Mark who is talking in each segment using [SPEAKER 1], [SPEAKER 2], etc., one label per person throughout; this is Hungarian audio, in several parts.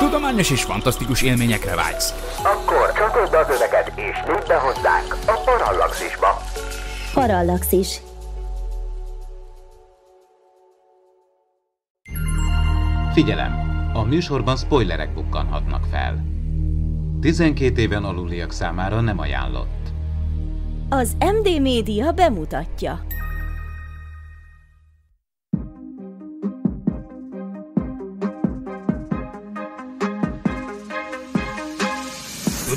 [SPEAKER 1] Tudományos és fantasztikus élményekre vágysz.
[SPEAKER 2] Akkor csatold az öveket és lépj be hozzánk a Parallaxisba.
[SPEAKER 3] Parallaxis.
[SPEAKER 4] Figyelem! A műsorban spoilerek bukkanhatnak fel. 12 éven aluliak számára nem ajánlott.
[SPEAKER 3] Az MD Média bemutatja.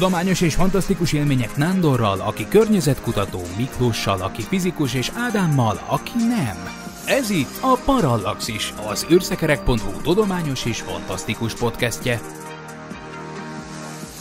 [SPEAKER 1] Tudományos és fantasztikus élmények Nándorral, aki környezetkutató, Miklóssal, aki fizikus, és Ádámmal, aki nem. Ez itt a Parallaxis, az űrszekerek.hu tudományos és fantasztikus podcastje.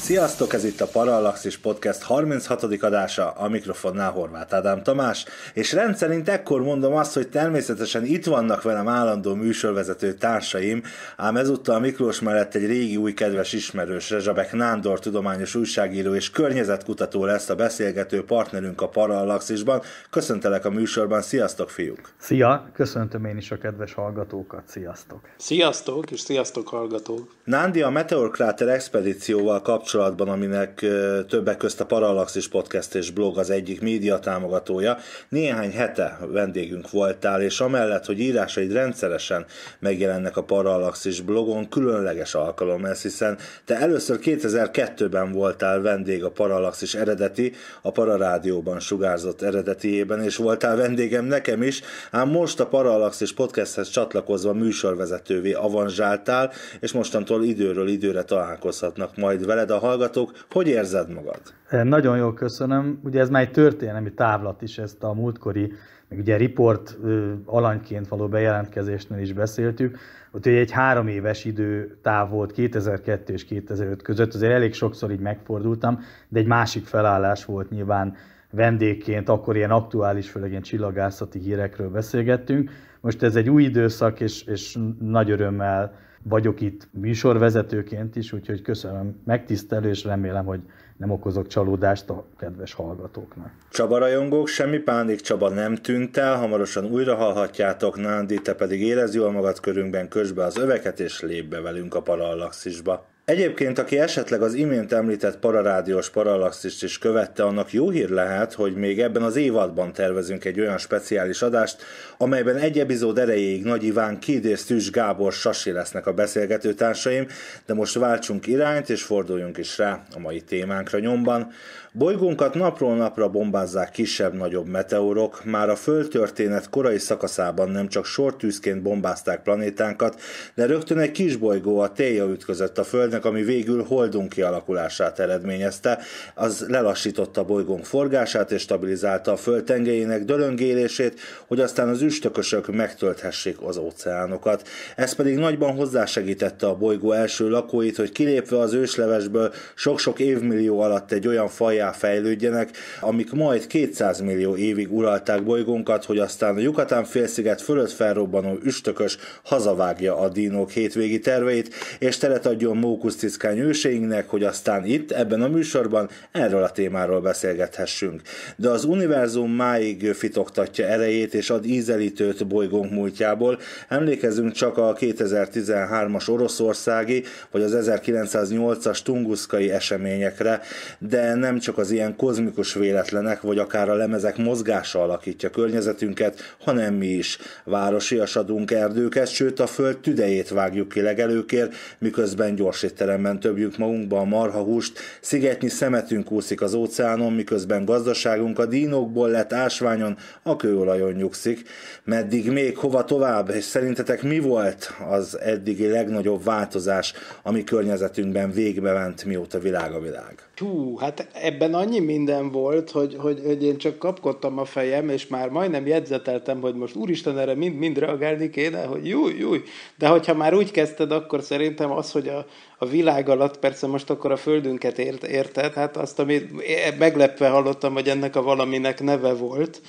[SPEAKER 5] Sziasztok, ez itt a Parallaxis Podcast 36. adása, a mikrofonnál Horváth Ádám Tamás, és rendszerint ekkor mondom azt, hogy természetesen itt vannak velem állandó műsorvezető társaim, ám ezúttal Miklós mellett egy régi új kedves ismerős, Rezsabek Nándor tudományos újságíró és környezetkutató lesz a beszélgető partnerünk a Parallaxisban. Köszöntelek a műsorban, sziasztok fiúk!
[SPEAKER 6] Szia, köszöntöm én is a kedves hallgatókat, sziasztok!
[SPEAKER 7] Sziasztok, és sziasztok hallgatók!
[SPEAKER 5] Nándi a Meteor Kráter expedícióval kapcsolatban kapcsolatban, aminek többek közt a Parallaxis Podcast és blog az egyik média támogatója. Néhány hete vendégünk voltál, és amellett, hogy írásaid rendszeresen megjelennek a Parallaxis blogon, különleges alkalom ez, hiszen te először 2002-ben voltál vendég a Parallaxis eredeti, a Pararádióban sugárzott eredetiében, és voltál vendégem nekem is, ám most a Parallaxis Podcasthez csatlakozva műsorvezetővé avanzsáltál, és mostantól időről időre találkozhatnak majd veled a hallgatók. Hogy érzed magad?
[SPEAKER 6] Nagyon jól köszönöm. Ugye ez már egy történelmi távlat is, ezt a múltkori, meg ugye report alanyként való bejelentkezésnél is beszéltük. Ott ugye egy három éves időtáv volt 2002 és 2005 között, azért elég sokszor így megfordultam, de egy másik felállás volt nyilván vendégként, akkor ilyen aktuális, főleg ilyen csillagászati hírekről beszélgettünk. Most ez egy új időszak, és, és nagy örömmel vagyok itt műsorvezetőként is, úgyhogy köszönöm megtisztelő, és remélem, hogy nem okozok csalódást a kedves hallgatóknak.
[SPEAKER 5] Csaba rajongók, semmi pánik, Csaba nem tűnt el, hamarosan újra hallhatjátok, Nándi, te pedig érez jól magad körünkben, közbe az öveket, és lép be velünk a Parallaxisba. Egyébként, aki esetleg az imént említett pararádiós parallaxist is követte, annak jó hír lehet, hogy még ebben az évadban tervezünk egy olyan speciális adást, amelyben egy epizód erejéig Nagy Iván Kid és Szűs Gábor Sasi lesznek a beszélgető társaim, de most váltsunk irányt és forduljunk is rá a mai témánkra nyomban. Bolygónkat napról napra bombázzák kisebb-nagyobb meteorok, már a földtörténet korai szakaszában nem csak sortűzként bombázták planétánkat, de rögtön egy kis bolygó a téja ütközött a Földnek, ami végül holdunk kialakulását eredményezte. Az lelassította a bolygónk forgását és stabilizálta a Föld tengelyének dölöngélését, hogy aztán az üstökösök megtölthessék az óceánokat. Ez pedig nagyban hozzásegítette a bolygó első lakóit, hogy kilépve az őslevesből sok-sok évmillió alatt egy olyan faj fajjá fejlődjenek, amik majd 200 millió évig uralták bolygónkat, hogy aztán a Yucatán félsziget fölött felrobbanó üstökös hazavágja a dinók hétvégi terveit, és teret adjon mókusztickány őseinknek, hogy aztán itt, ebben a műsorban erről a témáról beszélgethessünk. De az univerzum máig fitoktatja erejét és ad ízelítőt bolygónk múltjából. Emlékezzünk csak a 2013-as oroszországi, vagy az 1908-as tunguszkai eseményekre, de nem csak csak az ilyen kozmikus véletlenek, vagy akár a lemezek mozgása alakítja környezetünket, hanem mi is. Városiasadunk erdőket, sőt a föld tüdejét vágjuk ki legelőkért, miközben gyors étteremben többjük magunkba a marhahúst, szigetnyi szemetünk úszik az óceánon, miközben gazdaságunk a dínokból lett ásványon, a kőolajon nyugszik. Meddig még, hova tovább, és szerintetek mi volt az eddigi legnagyobb változás, ami környezetünkben végbe ment, mióta világ a világ?
[SPEAKER 7] Hú, hát ebben annyi minden volt, hogy, hogy, hogy én csak kapkodtam a fejem, és már majdnem jegyzeteltem, hogy most úristen erre mind, mind reagálni kéne, hogy júj, júj. De hogyha már úgy kezdted, akkor szerintem az, hogy a, a világ alatt, persze most akkor a földünket ért, érted, hát azt, amit meglepve hallottam, hogy ennek a valaminek neve volt,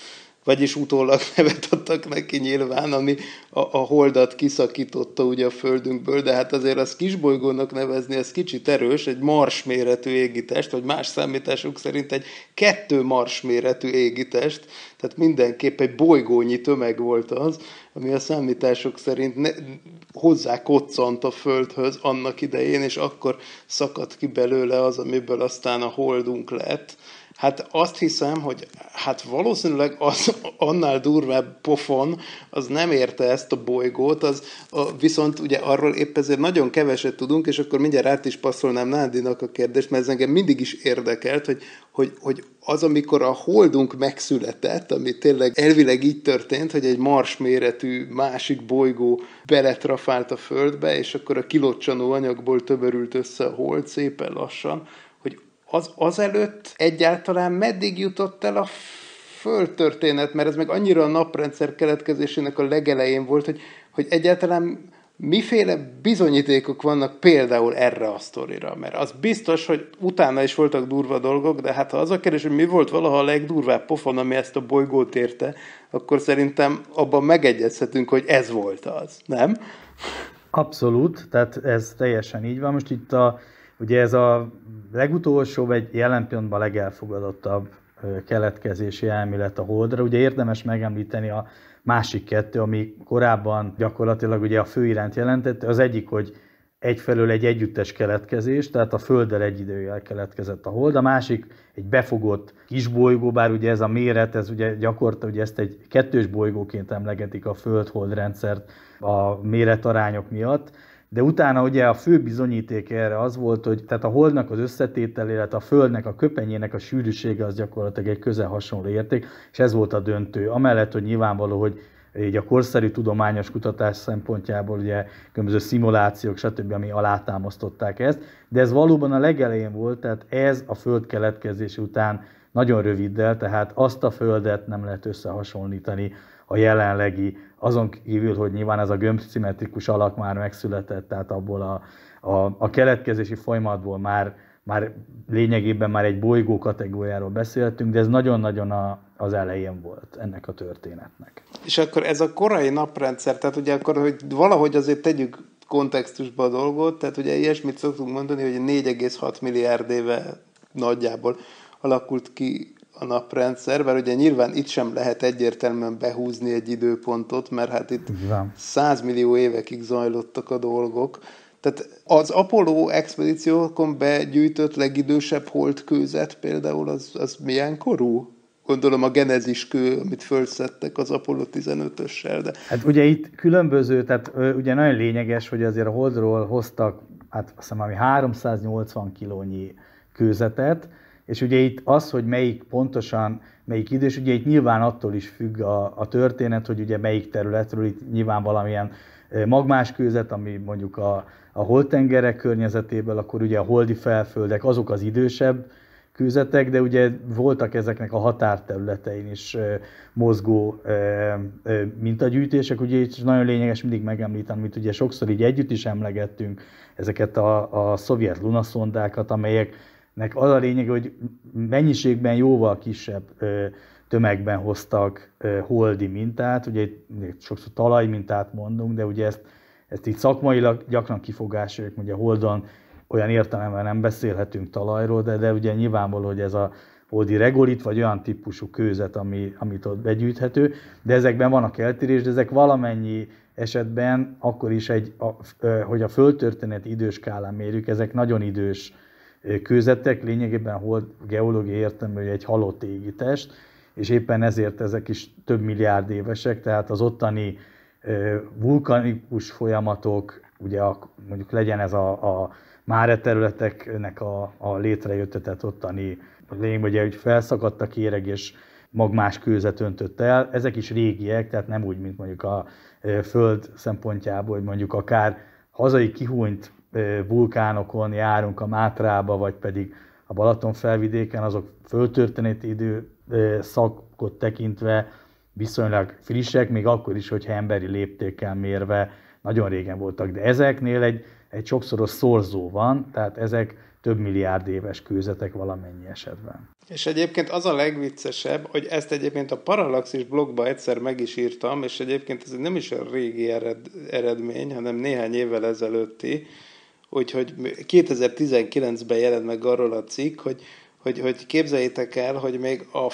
[SPEAKER 7] vagyis utólag nevet adtak neki nyilván, ami a, a holdat kiszakította ugye a földünkből, de hát azért az kisbolygónak nevezni, ez kicsit erős, egy mars méretű égitest, vagy más számítások szerint egy kettő mars méretű égitest, tehát mindenképp egy bolygónyi tömeg volt az, ami a számítások szerint ne, hozzá koccant a Földhöz annak idején, és akkor szakadt ki belőle az, amiből aztán a holdunk lett. Hát azt hiszem, hogy hát valószínűleg az annál durvább pofon, az nem érte ezt a bolygót, az, a, viszont ugye arról épp ezért nagyon keveset tudunk, és akkor mindjárt át is passzolnám Nándinak a kérdést, mert ez engem mindig is érdekelt, hogy, hogy, hogy az, amikor a holdunk megszületett, ami tényleg elvileg így történt, hogy egy mars méretű másik bolygó beletrafált a Földbe, és akkor a kilocsanó anyagból töbörült össze a hold szépen lassan, az azelőtt egyáltalán meddig jutott el a földtörténet, mert ez meg annyira a naprendszer keletkezésének a legelején volt, hogy, hogy egyáltalán miféle bizonyítékok vannak például erre a sztorira? Mert az biztos, hogy utána is voltak durva dolgok, de hát ha az a kérdés, hogy mi volt valaha a legdurvább pofon, ami ezt a bolygót érte, akkor szerintem abban megegyezhetünk, hogy ez volt az, nem?
[SPEAKER 6] Abszolút, tehát ez teljesen így van. Most itt a Ugye ez a legutolsó, vagy jelen pillanatban legelfogadottabb keletkezési elmélet a Holdra. Ugye érdemes megemlíteni a másik kettő, ami korábban gyakorlatilag ugye a fő iránt jelentette. Az egyik, hogy egyfelől egy együttes keletkezés, tehát a Földdel egy időjel keletkezett a Hold, a másik egy befogott kisbolygó, bár ugye ez a méret, ez ugye gyakorta, ugye ezt egy kettős bolygóként emlegetik a Föld-Hold rendszert a méretarányok miatt, de utána ugye a fő bizonyíték erre az volt, hogy tehát a holdnak az összetétel, illetve a földnek, a köpenyének a sűrűsége az gyakorlatilag egy közel hasonló érték, és ez volt a döntő. Amellett, hogy nyilvánvaló, hogy így a korszerű tudományos kutatás szempontjából ugye különböző szimulációk, stb., ami alátámasztották ezt, de ez valóban a legelején volt, tehát ez a föld keletkezés után nagyon röviddel, tehát azt a földet nem lehet összehasonlítani a jelenlegi, azon kívül, hogy nyilván ez a gömbszimmetrikus alak már megszületett, tehát abból a, a, a keletkezési folyamatból már, már lényegében már egy bolygó kategóriáról beszéltünk, de ez nagyon-nagyon a, az elején volt ennek a történetnek.
[SPEAKER 7] És akkor ez a korai naprendszer, tehát ugye akkor, hogy valahogy azért tegyük kontextusba a dolgot, tehát ugye ilyesmit szoktunk mondani, hogy 4,6 milliárd éve nagyjából alakult ki a naprendszer, mert ugye nyilván itt sem lehet egyértelműen behúzni egy időpontot, mert hát itt 100 millió évekig zajlottak a dolgok. Tehát az Apollo expedíciókon begyűjtött legidősebb holdkőzet például, az, az milyen korú? Gondolom a genezis kő, amit felszettek az Apollo 15-össel. De...
[SPEAKER 6] Hát ugye itt különböző, tehát ugye nagyon lényeges, hogy azért a holdról hoztak, hát azt hiszem, ami 380 kilónyi kőzetet, és ugye itt az, hogy melyik pontosan, melyik idő, és ugye itt nyilván attól is függ a, a történet, hogy ugye melyik területről, itt nyilván valamilyen magmás kőzet, ami mondjuk a, a holtengerek környezetéből, akkor ugye a holdi felföldek, azok az idősebb kőzetek, de ugye voltak ezeknek a határterületein is mozgó mintagyűjtések, ugye itt nagyon lényeges mindig megemlíteni, amit ugye sokszor így együtt is emlegettünk, ezeket a, a szovjet lunaszondákat, amelyek nek az a lényeg, hogy mennyiségben jóval kisebb tömegben hoztak holdi mintát, ugye itt sokszor talajmintát mondunk, de ugye ezt, ezt így szakmailag gyakran kifogásoljuk, a holdon olyan értelemben nem beszélhetünk talajról, de, de ugye nyilvánvaló, hogy ez a holdi regolit, vagy olyan típusú kőzet, ami, amit ott begyűjthető, de ezekben vannak eltérés, de ezek valamennyi esetben akkor is, egy, a, hogy a földtörténeti időskálán mérjük, ezek nagyon idős kőzetek, lényegében hold geológiai értelemben egy halott égitest, és éppen ezért ezek is több milliárd évesek, tehát az ottani vulkanikus folyamatok, ugye a, mondjuk legyen ez a, a Máre területeknek a, a létrejötte, tehát ottani lényeg, ugye, hogy felszakadt a kéreg, és magmás kőzet öntött el. Ezek is régiek, tehát nem úgy, mint mondjuk a Föld szempontjából, hogy mondjuk akár hazai kihúnyt vulkánokon járunk a Mátrába, vagy pedig a Balaton felvidéken, azok földtörténeti idő szakot tekintve viszonylag frissek, még akkor is, hogyha emberi léptékkel mérve nagyon régen voltak. De ezeknél egy, egy sokszoros szorzó van, tehát ezek több milliárd éves kőzetek valamennyi esetben.
[SPEAKER 7] És egyébként az a legviccesebb, hogy ezt egyébként a Parallaxis blogba egyszer meg is írtam, és egyébként ez nem is a régi ered, eredmény, hanem néhány évvel ezelőtti, úgyhogy 2019-ben jelent meg arról a cikk, hogy, hogy, hogy képzeljétek el, hogy még a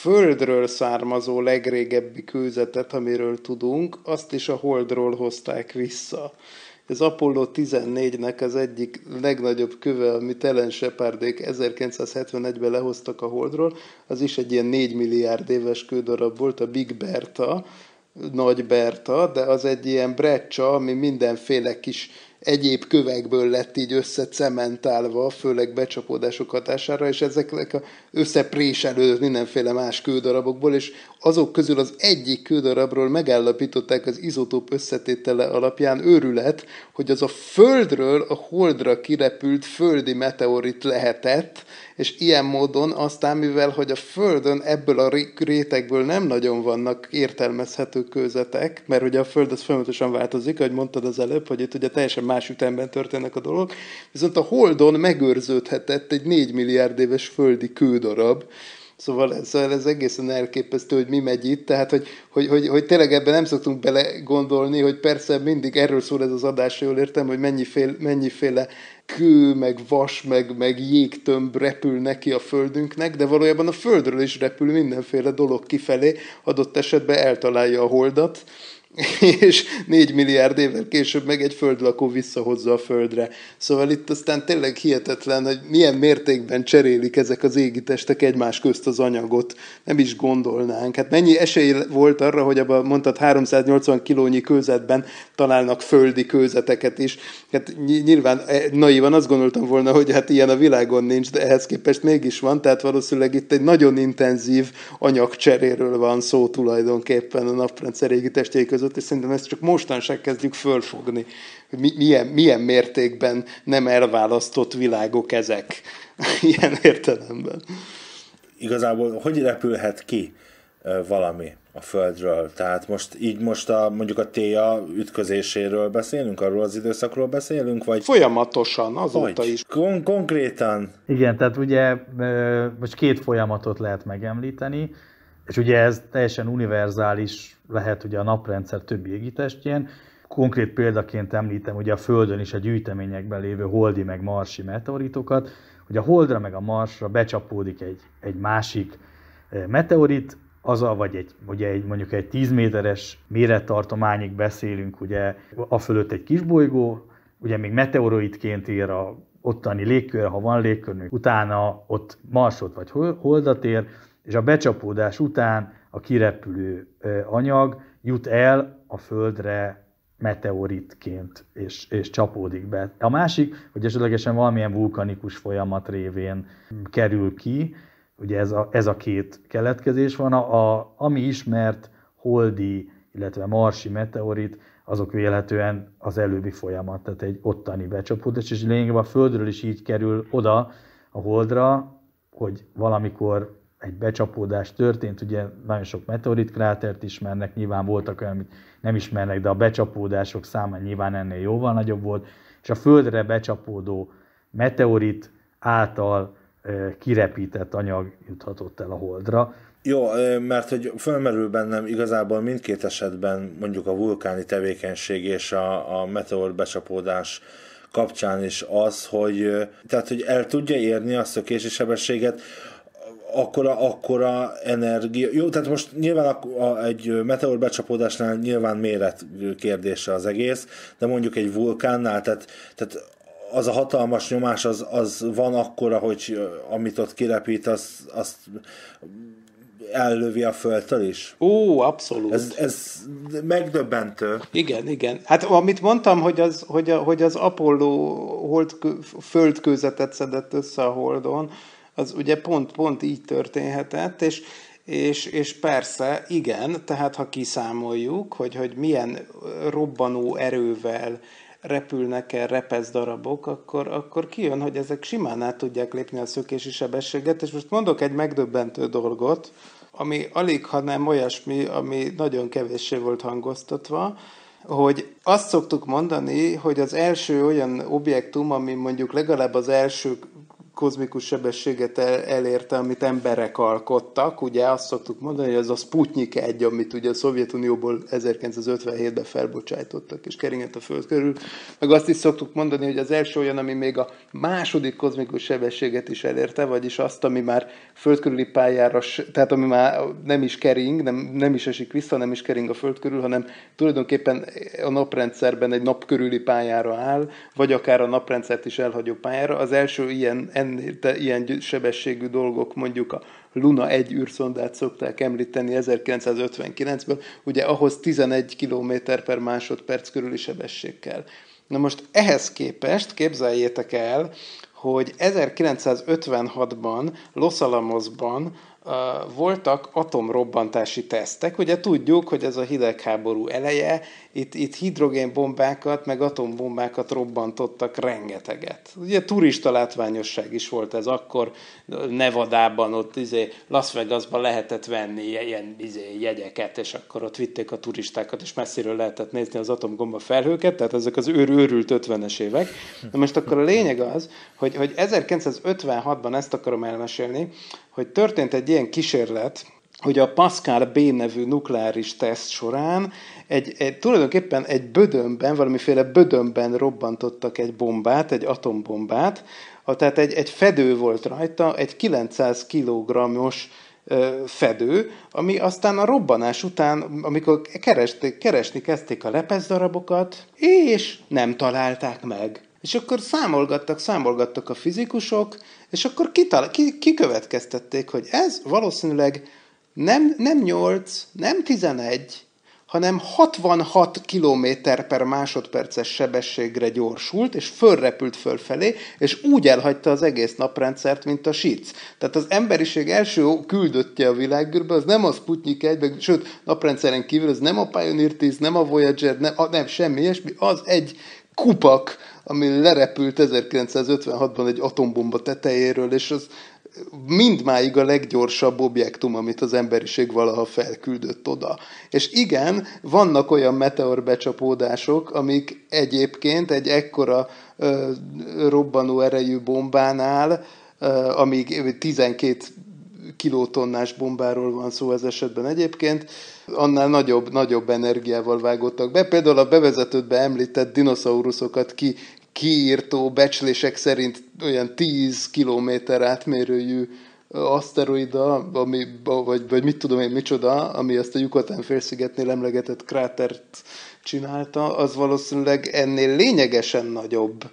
[SPEAKER 7] Földről származó legrégebbi kőzetet, amiről tudunk, azt is a Holdról hozták vissza. Ez Apollo 14-nek az egyik legnagyobb köve, amit Ellen Shepardék 1971-ben lehoztak a Holdról, az is egy ilyen 4 milliárd éves kődarab volt, a Big Bertha, Nagy Berta, de az egy ilyen brecsa, ami mindenféle kis egyéb kövekből lett így összecementálva, főleg becsapódások hatására, és ezeknek összepréselődött mindenféle más kődarabokból, és azok közül az egyik kődarabról megállapították az izotóp összetétele alapján őrület, hogy az a Földről a Holdra kirepült földi meteorit lehetett, és ilyen módon aztán, mivel hogy a Földön ebből a rétegből nem nagyon vannak értelmezhető kőzetek, mert ugye a Föld az folyamatosan változik, ahogy mondtad az előbb, hogy itt ugye teljesen más ütemben történnek a dolgok, viszont a Holdon megőrződhetett egy 4 milliárd éves földi kődarab, Szóval szóval ez egészen elképesztő, hogy mi megy itt, tehát hogy, hogy, hogy, hogy tényleg ebben nem szoktunk bele gondolni, hogy persze mindig erről szól ez az adás, jól értem, hogy mennyiféle, mennyiféle kő, meg vas, meg, meg jégtömb repül neki a földünknek, de valójában a földről is repül mindenféle dolog kifelé, adott esetben eltalálja a holdat, és 4 milliárd évvel később meg egy földlakó visszahozza a földre. Szóval itt aztán tényleg hihetetlen, hogy milyen mértékben cserélik ezek az égitestek egymás közt az anyagot. Nem is gondolnánk. Hát mennyi esély volt arra, hogy abban mondtad 380 kilónyi kőzetben találnak földi kőzeteket is. Hát nyilván e, naivan azt gondoltam volna, hogy hát ilyen a világon nincs, de ehhez képest mégis van, tehát valószínűleg itt egy nagyon intenzív anyagcseréről van szó tulajdonképpen a naprendszer égitestjei között között, és szerintem ezt csak mostanság kezdjük fölfogni, hogy milyen, milyen mértékben nem elválasztott világok ezek ilyen értelemben.
[SPEAKER 5] Igazából hogy repülhet ki valami a Földről? Tehát most így most a, mondjuk a téja ütközéséről beszélünk, arról az időszakról beszélünk, vagy...
[SPEAKER 7] Folyamatosan, azóta hogy? is.
[SPEAKER 5] Kon- konkrétan?
[SPEAKER 6] Igen, tehát ugye most két folyamatot lehet megemlíteni. És ugye ez teljesen univerzális lehet ugye a naprendszer többi égitestjén. Konkrét példaként említem ugye a Földön is a gyűjteményekben lévő holdi meg marsi meteoritokat, hogy a holdra meg a marsra becsapódik egy, egy másik e, meteorit, az a, vagy egy, ugye egy, mondjuk egy 10 méteres mérettartományig beszélünk, ugye a fölött egy kisbolygó, ugye még meteoroidként ér a ottani légkör, ha van légkörnök, utána ott marsot vagy holdat ér, és a becsapódás után a kirepülő anyag jut el a Földre meteoritként, és, és csapódik be. A másik, hogy esetlegesen valamilyen vulkanikus folyamat révén kerül ki, ugye ez a, ez a két keletkezés van, a, a, ami ismert holdi, illetve marsi meteorit, azok vélhetően az előbbi folyamat, tehát egy ottani becsapódás, és lényegében a Földről is így kerül oda a Holdra, hogy valamikor egy becsapódás történt, ugye nagyon sok meteorit krátert ismernek, nyilván voltak olyan, amit nem ismernek, de a becsapódások száma nyilván ennél jóval nagyobb volt, és a Földre becsapódó meteorit által kirepített anyag juthatott el a Holdra.
[SPEAKER 5] Jó, mert hogy fölmerül bennem igazából mindkét esetben mondjuk a vulkáni tevékenység és a, a meteor becsapódás kapcsán is az, hogy, tehát, hogy el tudja érni a szökési sebességet, akkora, akkora energia. Jó, tehát most nyilván a, a, egy meteor becsapódásnál nyilván méret kérdése az egész, de mondjuk egy vulkánnál, tehát, tehát az a hatalmas nyomás az, az van akkora, hogy amit ott kirepít, az, azt ellövi a földtől is?
[SPEAKER 7] Ó, abszolút.
[SPEAKER 5] Ez, ez megdöbbentő.
[SPEAKER 7] Igen, igen. Hát amit mondtam, hogy az, hogy, a, hogy az Apollo hold, földkőzetet szedett össze a Holdon, az ugye pont, pont így történhetett, és, és, és persze, igen, tehát ha kiszámoljuk, hogy, hogy milyen robbanó erővel repülnek el repesz darabok, akkor, akkor kijön, hogy ezek simán át tudják lépni a szökési sebességet, és most mondok egy megdöbbentő dolgot, ami alig, ha nem olyasmi, ami nagyon kevéssé volt hangoztatva, hogy azt szoktuk mondani, hogy az első olyan objektum, ami mondjuk legalább az első kozmikus sebességet el, elérte, amit emberek alkottak. Ugye azt szoktuk mondani, hogy az a Sputnik 1, amit ugye a Szovjetunióból 1957-ben felbocsájtottak, és keringett a Föld körül. Meg azt is szoktuk mondani, hogy az első olyan, ami még a második kozmikus sebességet is elérte, vagyis azt, ami már Föld körüli pályára, tehát ami már nem is kering, nem, nem is esik vissza, nem is kering a Föld körül, hanem tulajdonképpen a naprendszerben egy nap körüli pályára áll, vagy akár a naprendszert is elhagyó pályára. Az első ilyen ennél ilyen sebességű dolgok, mondjuk a Luna 1 űrszondát szokták említeni 1959-ből, ugye ahhoz 11 km per másodperc körüli sebesség kell. Na most ehhez képest képzeljétek el, hogy 1956-ban Los Alamosban voltak atomrobbantási tesztek. Ugye tudjuk, hogy ez a hidegháború eleje, itt, itt hidrogénbombákat, meg atombombákat robbantottak rengeteget. Ugye turista látványosság is volt ez akkor, Nevadában, ott izé, Las Vegasban lehetett venni ilyen izé, jegyeket, és akkor ott vitték a turistákat, és messziről lehetett nézni az atomgomba felhőket, tehát ezek az őr, őrült 50-es évek. Na most akkor a lényeg az, hogy, hogy 1956-ban ezt akarom elmesélni, hogy történt egy ilyen kísérlet, hogy a Pascal B nevű nukleáris teszt során egy, egy, tulajdonképpen egy bödönben, valamiféle bödönben robbantottak egy bombát, egy atombombát, tehát egy, egy fedő volt rajta, egy 900 kg-os fedő, ami aztán a robbanás után, amikor keresték, keresni kezdték a lepezdarabokat, és nem találták meg. És akkor számolgattak, számolgattak a fizikusok, és akkor kital- ki, kikövetkeztették, hogy ez valószínűleg nem, nem 8, nem 11, hanem 66 km per másodperces sebességre gyorsult, és fölrepült fölfelé, és úgy elhagyta az egész naprendszert, mint a SIC. Tehát az emberiség első küldöttje a világűrbe, az nem a Sputnik 1, meg, sőt, naprendszeren kívül, az nem a Pioneer 10, nem a Voyager, nem, a, nem semmi ilyesmi, az egy kupak, ami lerepült 1956-ban egy atombomba tetejéről, és az mindmáig a leggyorsabb objektum, amit az emberiség valaha felküldött oda. És igen, vannak olyan meteorbecsapódások, amik egyébként egy ekkora ö, robbanó erejű bombánál, ö, amíg 12 kilotonnás bombáról van szó ez esetben egyébként, annál nagyobb, nagyobb energiával vágottak be. Például a bevezetőtbe említett dinoszauruszokat ki kiírtó becslések szerint olyan 10 kilométer átmérőjű aszteroida, ami, vagy, vagy mit tudom én micsoda, ami azt a Yucatán félszigetnél emlegetett krátert csinálta, az valószínűleg ennél lényegesen nagyobb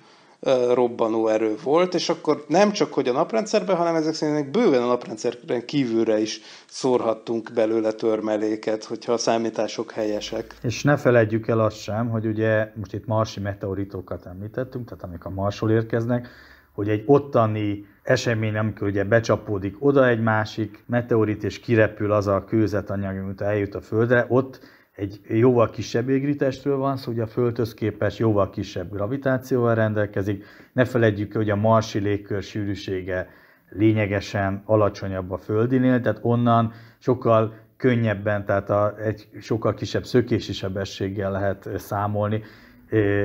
[SPEAKER 7] robbanó erő volt, és akkor nem csak, hogy a naprendszerben, hanem ezek szerint bőven a naprendszeren kívülre is szórhattunk belőle törmeléket, hogyha a számítások helyesek.
[SPEAKER 6] És ne felejtjük el azt sem, hogy ugye most itt marsi meteoritokat említettünk, tehát amik a marsról érkeznek, hogy egy ottani esemény, amikor ugye becsapódik oda egy másik meteorit, és kirepül az a kőzetanyag, amit eljut a Földre, ott egy jóval kisebb égritestről van szó, ugye a Földhöz képest jóval kisebb gravitációval rendelkezik. Ne felejtjük, hogy a marsi légkör sűrűsége lényegesen alacsonyabb a Földinél, tehát onnan sokkal könnyebben, tehát a, egy sokkal kisebb szökési sebességgel lehet számolni,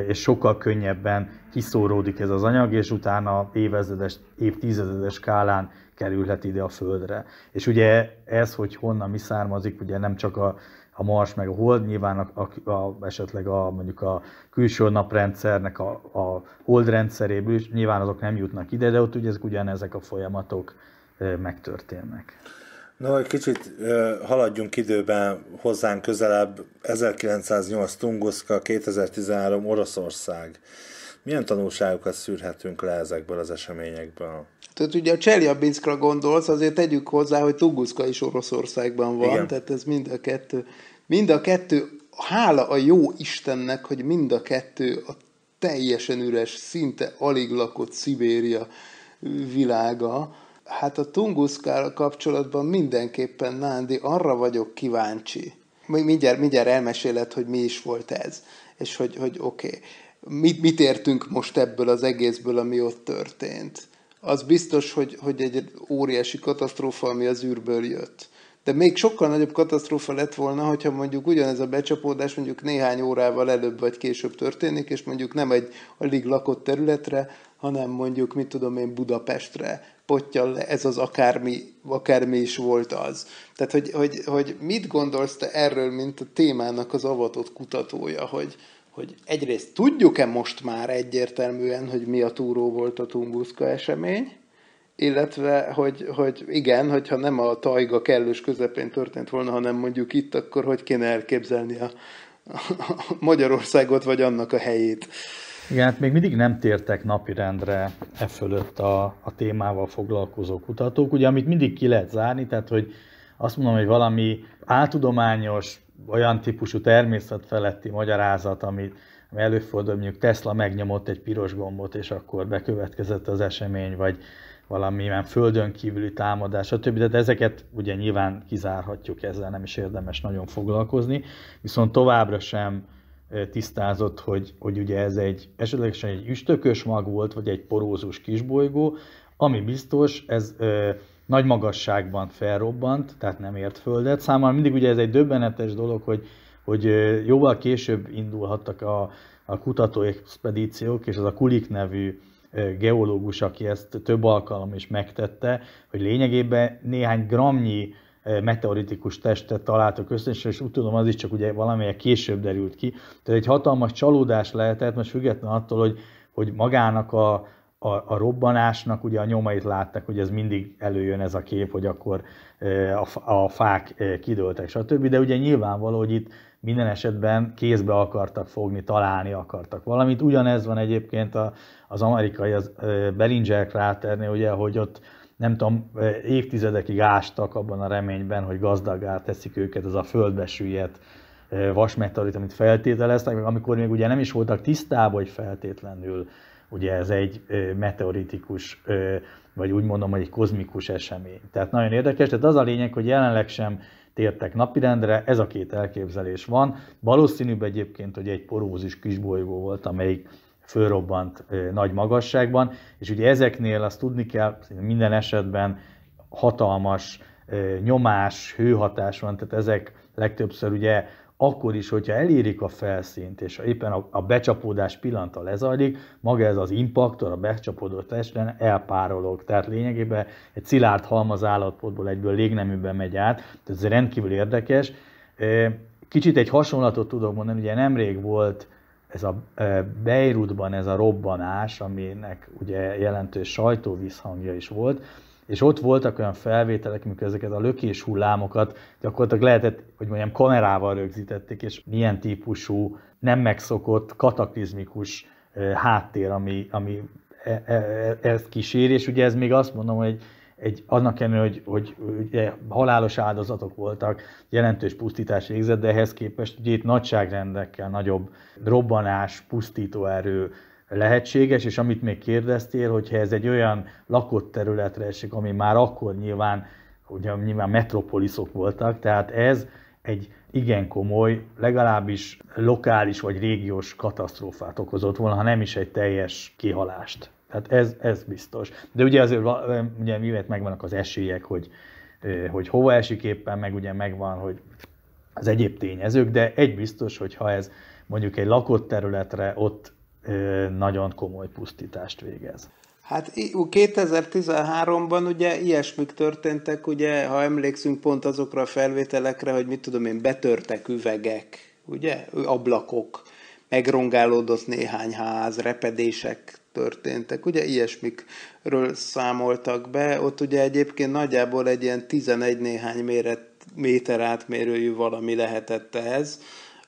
[SPEAKER 6] és sokkal könnyebben kiszóródik ez az anyag, és utána évezredes, évtizedes skálán kerülhet ide a Földre. És ugye ez, hogy honnan mi származik, ugye nem csak a a Mars meg a Hold, nyilván a, a, a, esetleg a, mondjuk a külső naprendszernek a, a Hold rendszeréből is, nyilván azok nem jutnak ide, de ott ugye ezek ugyanezek a folyamatok megtörténnek.
[SPEAKER 5] No, egy kicsit haladjunk időben hozzánk közelebb. 1908 Tunguska, 2013 Oroszország. Milyen tanulságokat szűrhetünk le ezekből az eseményekből?
[SPEAKER 7] Tehát ugye a Cseljabinskra gondolsz, azért tegyük hozzá, hogy Tunguska is Oroszországban van, Igen. tehát ez mind a kettő, mind a kettő, hála a jó Istennek, hogy mind a kettő a teljesen üres, szinte alig lakott Szibéria világa. Hát a Tunguszkára kapcsolatban mindenképpen, Nándi, arra vagyok kíváncsi. Mindjárt, mindjárt elmeséled, hogy mi is volt ez, és hogy, hogy oké, okay, mit, mit értünk most ebből az egészből, ami ott történt az biztos, hogy, hogy egy óriási katasztrófa, ami az űrből jött. De még sokkal nagyobb katasztrófa lett volna, hogyha mondjuk ugyanez a becsapódás mondjuk néhány órával előbb vagy később történik, és mondjuk nem egy alig lakott területre, hanem mondjuk, mit tudom én, Budapestre pottyal le, ez az akármi, akármi is volt az. Tehát, hogy, hogy, hogy mit gondolsz te erről, mint a témának az avatott kutatója, hogy, hogy egyrészt tudjuk-e most már egyértelműen, hogy mi a túró volt a Tunguszka esemény, illetve, hogy, hogy igen, hogyha nem a tajga kellős közepén történt volna, hanem mondjuk itt, akkor hogy kéne elképzelni a, a Magyarországot, vagy annak a helyét.
[SPEAKER 6] Igen, hát még mindig nem tértek napirendre e fölött a, a témával foglalkozó kutatók. Ugye, amit mindig ki lehet zárni, tehát, hogy azt mondom, hogy valami áltudományos, olyan típusú természetfeletti magyarázat, ami, ami előfordul, mondjuk Tesla megnyomott egy piros gombot, és akkor bekövetkezett az esemény, vagy valamilyen földön kívüli támadás, stb. De ezeket ugye nyilván kizárhatjuk, ezzel nem is érdemes nagyon foglalkozni, viszont továbbra sem tisztázott, hogy, hogy ugye ez egy esetlegesen egy üstökös mag volt, vagy egy porózus kisbolygó, ami biztos, ez ö, nagy magasságban felrobbant, tehát nem ért földet. Számomra mindig ugye ez egy döbbenetes dolog, hogy, hogy jóval később indulhattak a, a kutatóexpedíciók, és az a Kulik nevű geológus, aki ezt több alkalom is megtette, hogy lényegében néhány gramnyi meteoritikus testet találtak össze, és úgy tudom, az is csak ugye valamelyek később derült ki. Tehát egy hatalmas csalódás lehetett, most független attól, hogy, hogy magának a, a, a robbanásnak ugye a nyomait látták, hogy ez mindig előjön ez a kép, hogy akkor a, a fák kidőltek, stb. De ugye nyilvánvaló, hogy itt minden esetben kézbe akartak fogni, találni akartak valamit. Ugyanez van egyébként az amerikai az Beringer kráternél, ugye, hogy ott nem tudom, évtizedekig ástak abban a reményben, hogy gazdagá teszik őket, ez a földbe süllyedt vasmeteorit, amit feltételeztek, amikor még ugye nem is voltak tisztában, hogy feltétlenül ugye ez egy meteoritikus, vagy úgy mondom, hogy egy kozmikus esemény. Tehát nagyon érdekes, tehát az a lényeg, hogy jelenleg sem tértek napirendre, ez a két elképzelés van. Valószínűbb egyébként, hogy egy porózis kisbolygó volt, amelyik fölrobbant nagy magasságban, és ugye ezeknél azt tudni kell, minden esetben hatalmas nyomás, hőhatás van, tehát ezek legtöbbször ugye akkor is, hogyha elérik a felszínt, és éppen a, becsapódás pillanata lezajlik, maga ez az impaktor, a becsapódó testen elpárolog. Tehát lényegében egy szilárd halmaz állapotból egyből légneműben megy át, tehát ez rendkívül érdekes. Kicsit egy hasonlatot tudok mondani, ugye nemrég volt ez a Beirutban ez a robbanás, aminek ugye jelentős sajtóvízhangja is volt, és ott voltak olyan felvételek, amikor ezeket a lökés hullámokat gyakorlatilag lehetett, hogy mondjam, kamerával rögzítették, és milyen típusú, nem megszokott, kataklizmikus háttér, ami, ami e, e, e, ezt kísér, és ugye ez még azt mondom, hogy egy, annak ellenére, hogy, hogy ugye, halálos áldozatok voltak, jelentős pusztítás végzett, de ehhez képest ugye itt nagyságrendekkel nagyobb robbanás, pusztító erő lehetséges, és amit még kérdeztél, hogyha ez egy olyan lakott területre esik, ami már akkor nyilván, ugye nyilván metropoliszok voltak, tehát ez egy igen komoly, legalábbis lokális vagy régiós katasztrófát okozott volna, ha nem is egy teljes kihalást. Tehát ez, ez biztos. De ugye azért ugye mivel megvannak az esélyek, hogy, hogy hova esik éppen, meg ugye megvan, hogy az egyéb tényezők, de egy biztos, hogy ha ez mondjuk egy lakott területre, ott nagyon komoly pusztítást végez.
[SPEAKER 7] Hát 2013-ban ugye ilyesmik történtek, ugye, ha emlékszünk pont azokra a felvételekre, hogy mit tudom én, betörtek üvegek, ugye, ablakok, megrongálódott néhány ház, repedések történtek, ugye ilyesmikről számoltak be, ott ugye egyébként nagyjából egy ilyen 11 néhány méret, méter átmérőjű valami lehetett ez,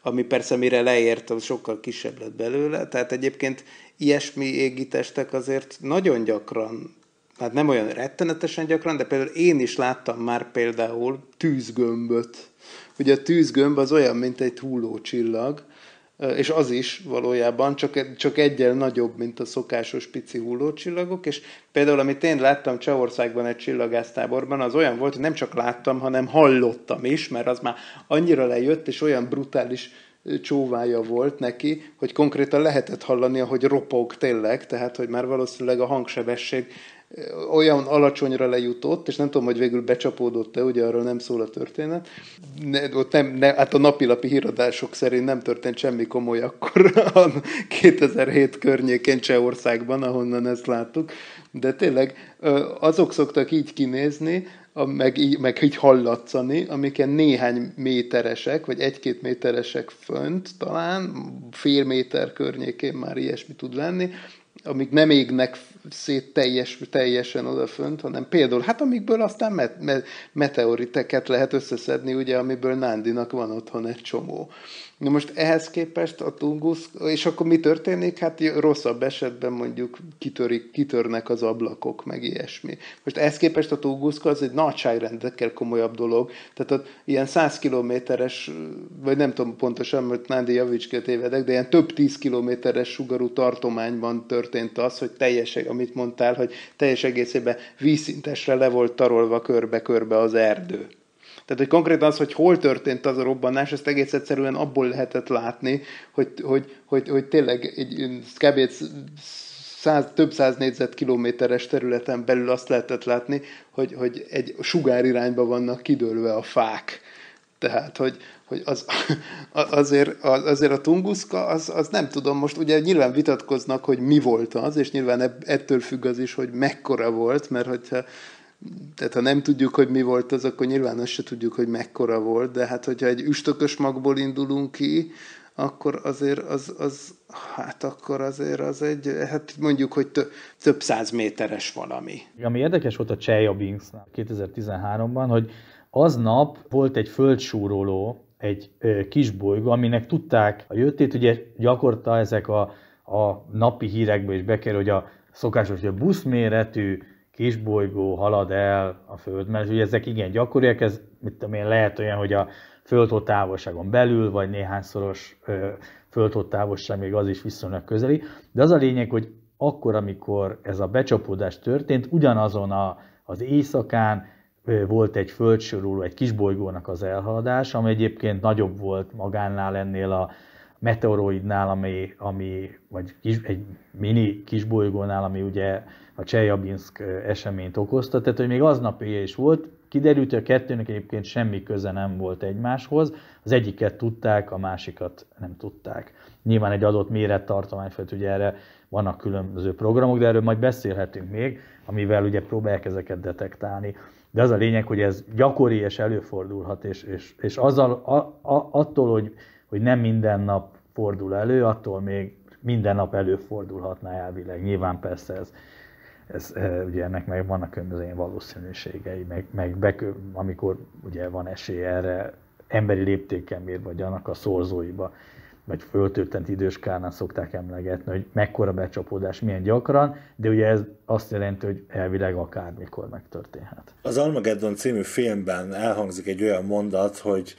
[SPEAKER 7] ami persze mire leért, sokkal kisebb lett belőle, tehát egyébként ilyesmi égitestek azért nagyon gyakran, hát nem olyan rettenetesen gyakran, de például én is láttam már például tűzgömböt. Ugye a tűzgömb az olyan, mint egy hullócsillag, és az is valójában csak, csak egyel nagyobb, mint a szokásos pici hullócsillagok, és például, amit én láttam Csehországban egy csillagásztáborban, az olyan volt, hogy nem csak láttam, hanem hallottam is, mert az már annyira lejött, és olyan brutális csóvája volt neki, hogy konkrétan lehetett hallani, ahogy ropog tényleg, tehát hogy már valószínűleg a hangsebesség olyan alacsonyra lejutott, és nem tudom, hogy végül becsapódott-e, ugye arról nem szól a történet. Ne, ott nem, ne, hát a napilapi híradások szerint nem történt semmi komoly akkor a 2007 környékén Csehországban, ahonnan ezt láttuk. De tényleg azok szoktak így kinézni, meg, így, meg így hallatszani, amiken néhány méteresek, vagy egy-két méteresek fönt talán, fél méter környékén már ilyesmi tud lenni, amik nem égnek szét teljes, teljesen odafönt, hanem például, hát amikből aztán met, met, meteoriteket lehet összeszedni, ugye, amiből Nándinak van otthon egy csomó. Na most ehhez képest a Tungusz, és akkor mi történik? Hát rosszabb esetben mondjuk kitörik, kitörnek az ablakok, meg ilyesmi. Most ehhez képest a Tunguszka az egy nagyságrendekkel komolyabb dolog. Tehát ott ilyen 100 kilométeres, vagy nem tudom pontosan, mert Nándi Javicskét évedek, de ilyen több 10 kilométeres sugarú tartományban történt az, hogy teljes, amit mondtál, hogy teljes egészében vízszintesre le volt tarolva körbe-körbe az erdő. Tehát, hogy konkrétan az, hogy hol történt az a robbanás, ezt egész egyszerűen abból lehetett látni, hogy, hogy, hogy, hogy tényleg egy kb. Száz, több száz négyzetkilométeres területen belül azt lehetett látni, hogy, hogy egy sugárirányba vannak kidőlve a fák. Tehát, hogy, hogy az, azért, azért a tunguszka, az, az nem tudom, most ugye nyilván vitatkoznak, hogy mi volt az, és nyilván ettől függ az is, hogy mekkora volt, mert hogyha tehát ha nem tudjuk, hogy mi volt az, akkor nyilván azt se tudjuk, hogy mekkora volt, de hát hogyha egy üstökös magból indulunk ki, akkor azért az, az hát akkor azért az egy, hát mondjuk, hogy több, több száz méteres valami.
[SPEAKER 6] Ami érdekes volt a Chelyabinksnál 2013-ban, hogy aznap volt egy földsúroló, egy ö, kisbolygó, aminek tudták a jöttét, ugye gyakorta ezek a, a napi hírekből is bekerül, hogy a szokásos, hogy a buszméretű kisbolygó halad el a Föld, mert ugye ezek igen gyakoriak, ez mit tudom én, lehet olyan, hogy a földhott távolságon belül, vagy néhányszoros földhott távolság, még az is viszonylag közeli, de az a lényeg, hogy akkor, amikor ez a becsapódás történt, ugyanazon a, az éjszakán volt egy földsoruló, egy kisbolygónak az elhaladás, ami egyébként nagyobb volt magánál ennél a meteoroidnál, ami, ami vagy kis, egy mini kisbolygónál, ami ugye a Csejabinsk eseményt okozta, tehát hogy még aznap éjjel is volt, kiderült, hogy a kettőnek egyébként semmi köze nem volt egymáshoz, az egyiket tudták, a másikat nem tudták. Nyilván egy adott mérettartomány felett ugye erre vannak különböző programok, de erről majd beszélhetünk még, amivel ugye próbálják ezeket detektálni. De az a lényeg, hogy ez gyakori és előfordulhat, és, és, és azzal, a, a, attól, hogy, hogy nem minden nap fordul elő, attól még minden nap előfordulhatna elvileg. Nyilván persze ez ez, eh, ugye ennek meg vannak különböző valószínűségei, meg, meg bekö, amikor ugye van esély erre emberi léptéken mér, vagy annak a szorzóiba, vagy föltöltent időskárnál szokták emlegetni, hogy mekkora becsapódás, milyen gyakran, de ugye ez azt jelenti, hogy elvileg akármikor megtörténhet.
[SPEAKER 5] Az Armageddon című filmben elhangzik egy olyan mondat, hogy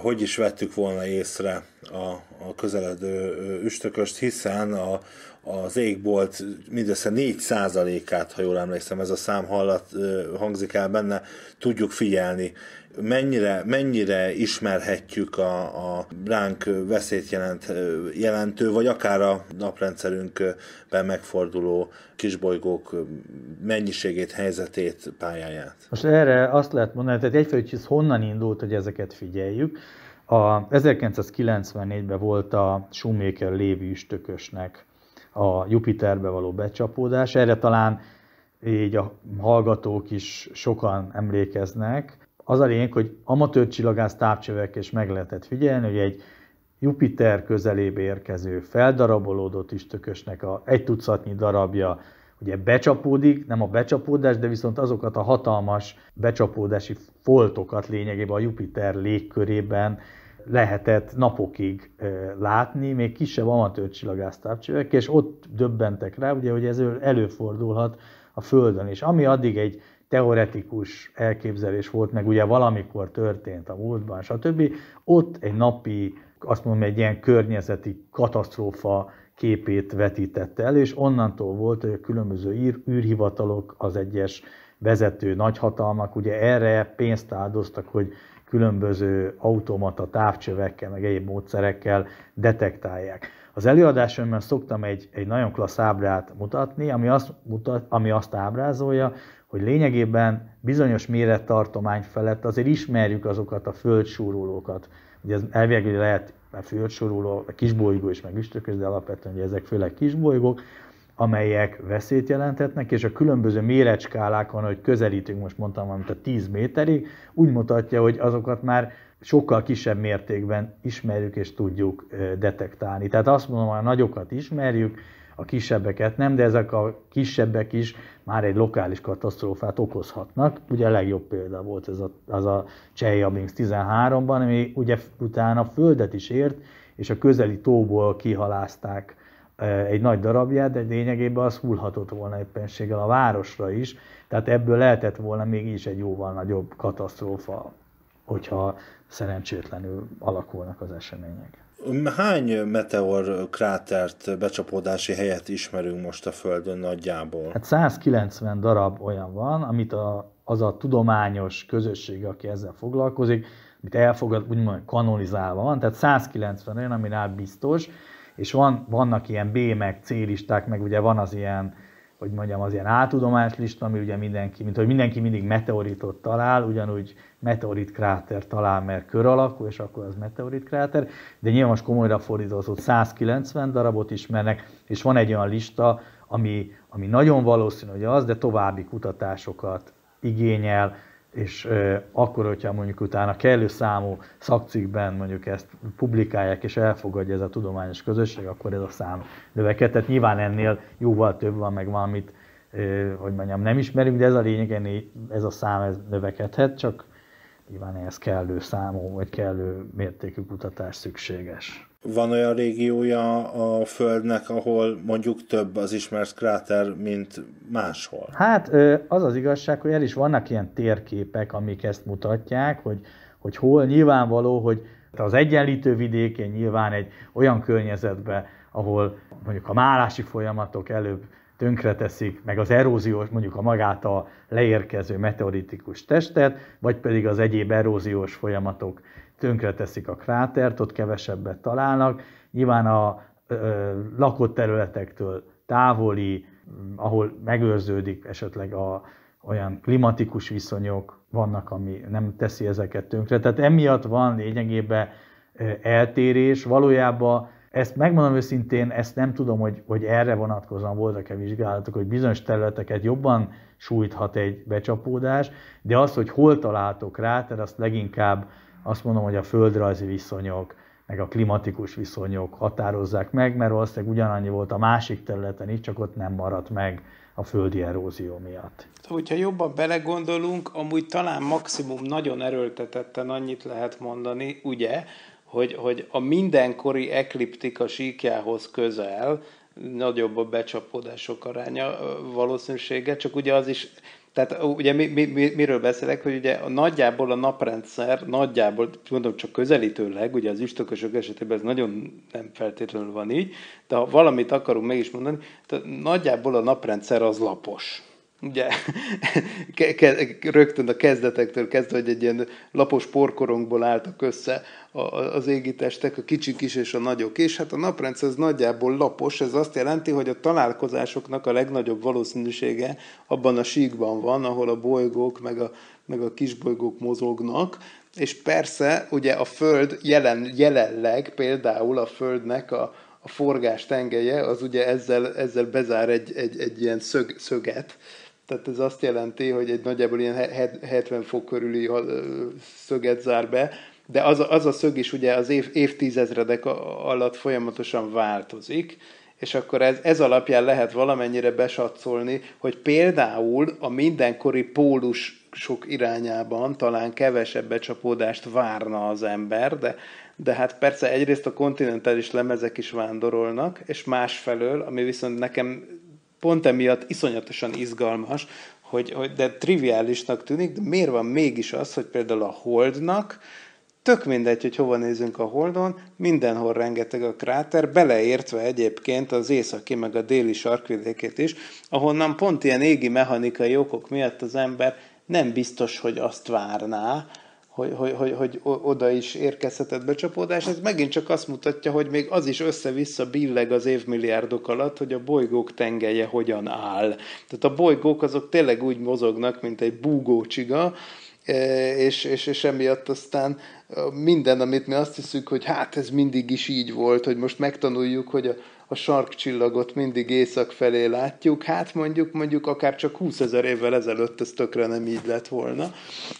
[SPEAKER 5] hogy is vettük volna észre a, a közeledő üstököst, hiszen a, az égbolt mindössze 4%-át, ha jól emlékszem, ez a szám hallat, hangzik el benne, tudjuk figyelni. Mennyire, mennyire ismerhetjük a, a ránk veszélyt jelent, jelentő, vagy akár a naprendszerünkben megforduló kisbolygók mennyiségét, helyzetét, pályáját?
[SPEAKER 6] Most erre azt lehet mondani, tehát egyfelől, ez honnan indult, hogy ezeket figyeljük. A 1994-ben volt a Shoemaker Lévi üstökösnek a Jupiterbe való becsapódás. Erre talán így a hallgatók is sokan emlékeznek. Az a lényeg, hogy amatőr csillagász távcsövek és meg lehetett figyelni, hogy egy Jupiter közelébe érkező feldarabolódott üstökösnek a egy tucatnyi darabja ugye becsapódik, nem a becsapódás, de viszont azokat a hatalmas becsapódási foltokat lényegében a Jupiter légkörében lehetett napokig látni, még kisebb amatőr csillagásztávcsövek, és ott döbbentek rá, ugye, hogy ez előfordulhat a Földön is. Ami addig egy teoretikus elképzelés volt, meg ugye valamikor történt a múltban, stb. Ott egy napi, azt mondom, egy ilyen környezeti katasztrófa képét vetítette el, és onnantól volt, hogy a különböző ír, űrhivatalok, az egyes vezető nagyhatalmak ugye erre pénzt áldoztak, hogy különböző automata távcsövekkel, meg egyéb módszerekkel detektálják. Az előadásomban szoktam egy, egy nagyon klassz ábrát mutatni, ami azt, mutat, ami azt ábrázolja, hogy lényegében bizonyos mérettartomány felett azért ismerjük azokat a földsúrulókat. Ugye ez elvileg lehet a földsoruló, a kisbolygó is, meg üstökös, de alapvetően ugye ezek főleg kisbolygók, amelyek veszélyt jelenthetnek, és a különböző méretcskálákon, hogy közelítünk, most mondtam amit a 10 méterig, úgy mutatja, hogy azokat már sokkal kisebb mértékben ismerjük és tudjuk detektálni. Tehát azt mondom, hogy a nagyokat ismerjük, a kisebbeket nem, de ezek a kisebbek is már egy lokális katasztrófát okozhatnak. Ugye a legjobb példa volt ez a, az a Chelyabinsk 13-ban, ami ugye utána földet is ért, és a közeli tóból kihalázták egy nagy darabját, de lényegében az hullhatott volna éppenséggel a városra is, tehát ebből lehetett volna mégis egy jóval nagyobb katasztrófa, hogyha szerencsétlenül alakulnak az események.
[SPEAKER 5] Hány meteor krátert, becsapódási helyet ismerünk most a Földön nagyjából?
[SPEAKER 6] Hát 190 darab olyan van, amit a, az a tudományos közösség, aki ezzel foglalkozik, amit elfogad, úgymond kanonizálva van, tehát 190 olyan, aminál biztos, és van, vannak ilyen B meg C listák, meg ugye van az ilyen, hogy mondjam, az ilyen áltudomás lista, ami ugye mindenki, mint hogy mindenki mindig meteoritot talál, ugyanúgy meteorit kráter talál, mert kör alakú, és akkor az meteorit kráter, de nyilván most komolyra fordított 190 darabot ismernek, és van egy olyan lista, ami, ami nagyon valószínű, hogy az, de további kutatásokat igényel, és akkor, hogyha mondjuk utána kellő számú szakcikkben mondjuk ezt publikálják, és elfogadja ez a tudományos közösség, akkor ez a szám növekedhet. Tehát nyilván ennél jóval több van, meg valamit, hogy mondjam, nem ismerünk, de ez a lényeg, ez a szám ez növekedhet, csak nyilván ehhez kellő számú, vagy kellő mértékű kutatás szükséges.
[SPEAKER 5] Van olyan régiója a Földnek, ahol mondjuk több az ismert kráter, mint máshol?
[SPEAKER 6] Hát az az igazság, hogy el is vannak ilyen térképek, amik ezt mutatják, hogy, hogy hol nyilvánvaló, hogy az egyenlítő vidékén nyilván egy olyan környezetben, ahol mondjuk a málási folyamatok előbb tönkreteszik, meg az eróziós, mondjuk a magát a leérkező meteoritikus testet, vagy pedig az egyéb eróziós folyamatok tönkreteszik a krátert, ott kevesebbet találnak. Nyilván a ö, lakott területektől távoli, ahol megőrződik esetleg a, olyan klimatikus viszonyok vannak, ami nem teszi ezeket tönkre. Tehát emiatt van lényegében eltérés. Valójában ezt megmondom őszintén, ezt nem tudom, hogy, hogy erre vonatkozóan voltak-e vizsgálatok, hogy bizonyos területeket jobban sújthat egy becsapódás, de az, hogy hol találtok rá, tehát azt leginkább azt mondom, hogy a földrajzi viszonyok, meg a klimatikus viszonyok határozzák meg, mert valószínűleg ugyanannyi volt a másik területen is, csak ott nem maradt meg a földi erózió miatt.
[SPEAKER 7] Hogyha jobban belegondolunk, amúgy talán maximum nagyon erőltetetten annyit lehet mondani, ugye, hogy, hogy a mindenkori ekliptika síkjához közel nagyobb a becsapódások aránya valószínűsége, csak ugye az is tehát ugye mi, mi, mi, miről beszélek, hogy ugye a, nagyjából a naprendszer, nagyjából, mondom csak közelítőleg, ugye az üstökösök esetében ez nagyon nem feltétlenül van így, de ha valamit akarunk mégis mondani, tehát nagyjából a naprendszer az lapos ugye rögtön a kezdetektől kezdve, hogy egy ilyen lapos porkorongból álltak össze az égitestek, a kicsik is és a nagyok is. Hát a naprendszer az nagyjából lapos, ez azt jelenti, hogy a találkozásoknak a legnagyobb valószínűsége abban a síkban van, ahol a bolygók meg a, meg a kisbolygók mozognak, és persze ugye a Föld jelen, jelenleg például a Földnek a, a forgás tengelye, az ugye ezzel, ezzel bezár egy, egy, egy ilyen szög, szöget, tehát ez azt jelenti, hogy egy nagyjából ilyen 70 fok körüli szöget zár be, de az a, az a szög is ugye az év, évtizedredek alatt folyamatosan változik, és akkor ez, ez alapján lehet valamennyire besatszolni, hogy például a mindenkori pólus sok irányában talán kevesebb becsapódást várna az ember, de, de hát persze egyrészt a kontinentális lemezek is vándorolnak, és másfelől, ami viszont nekem pont emiatt iszonyatosan izgalmas, hogy, hogy de triviálisnak tűnik, de miért van mégis az, hogy például a Holdnak tök mindegy, hogy hova nézünk a Holdon, mindenhol rengeteg a kráter, beleértve egyébként az északi meg a déli sarkvidékét is, ahonnan pont ilyen égi mechanikai okok miatt az ember nem biztos, hogy azt várná, hogy, hogy, hogy, hogy oda is érkezhetett becsapódás. Ez megint csak azt mutatja, hogy még az is össze-vissza billeg az évmilliárdok alatt, hogy a bolygók tengelye hogyan áll. Tehát a bolygók azok tényleg úgy mozognak, mint egy búgócsiga, e, és, és, és emiatt aztán minden, amit mi azt hiszük, hogy hát ez mindig is így volt, hogy most megtanuljuk, hogy a, a sarkcsillagot mindig észak felé látjuk, hát mondjuk, mondjuk akár csak 20 ezer évvel ezelőtt ez tökre nem így lett volna.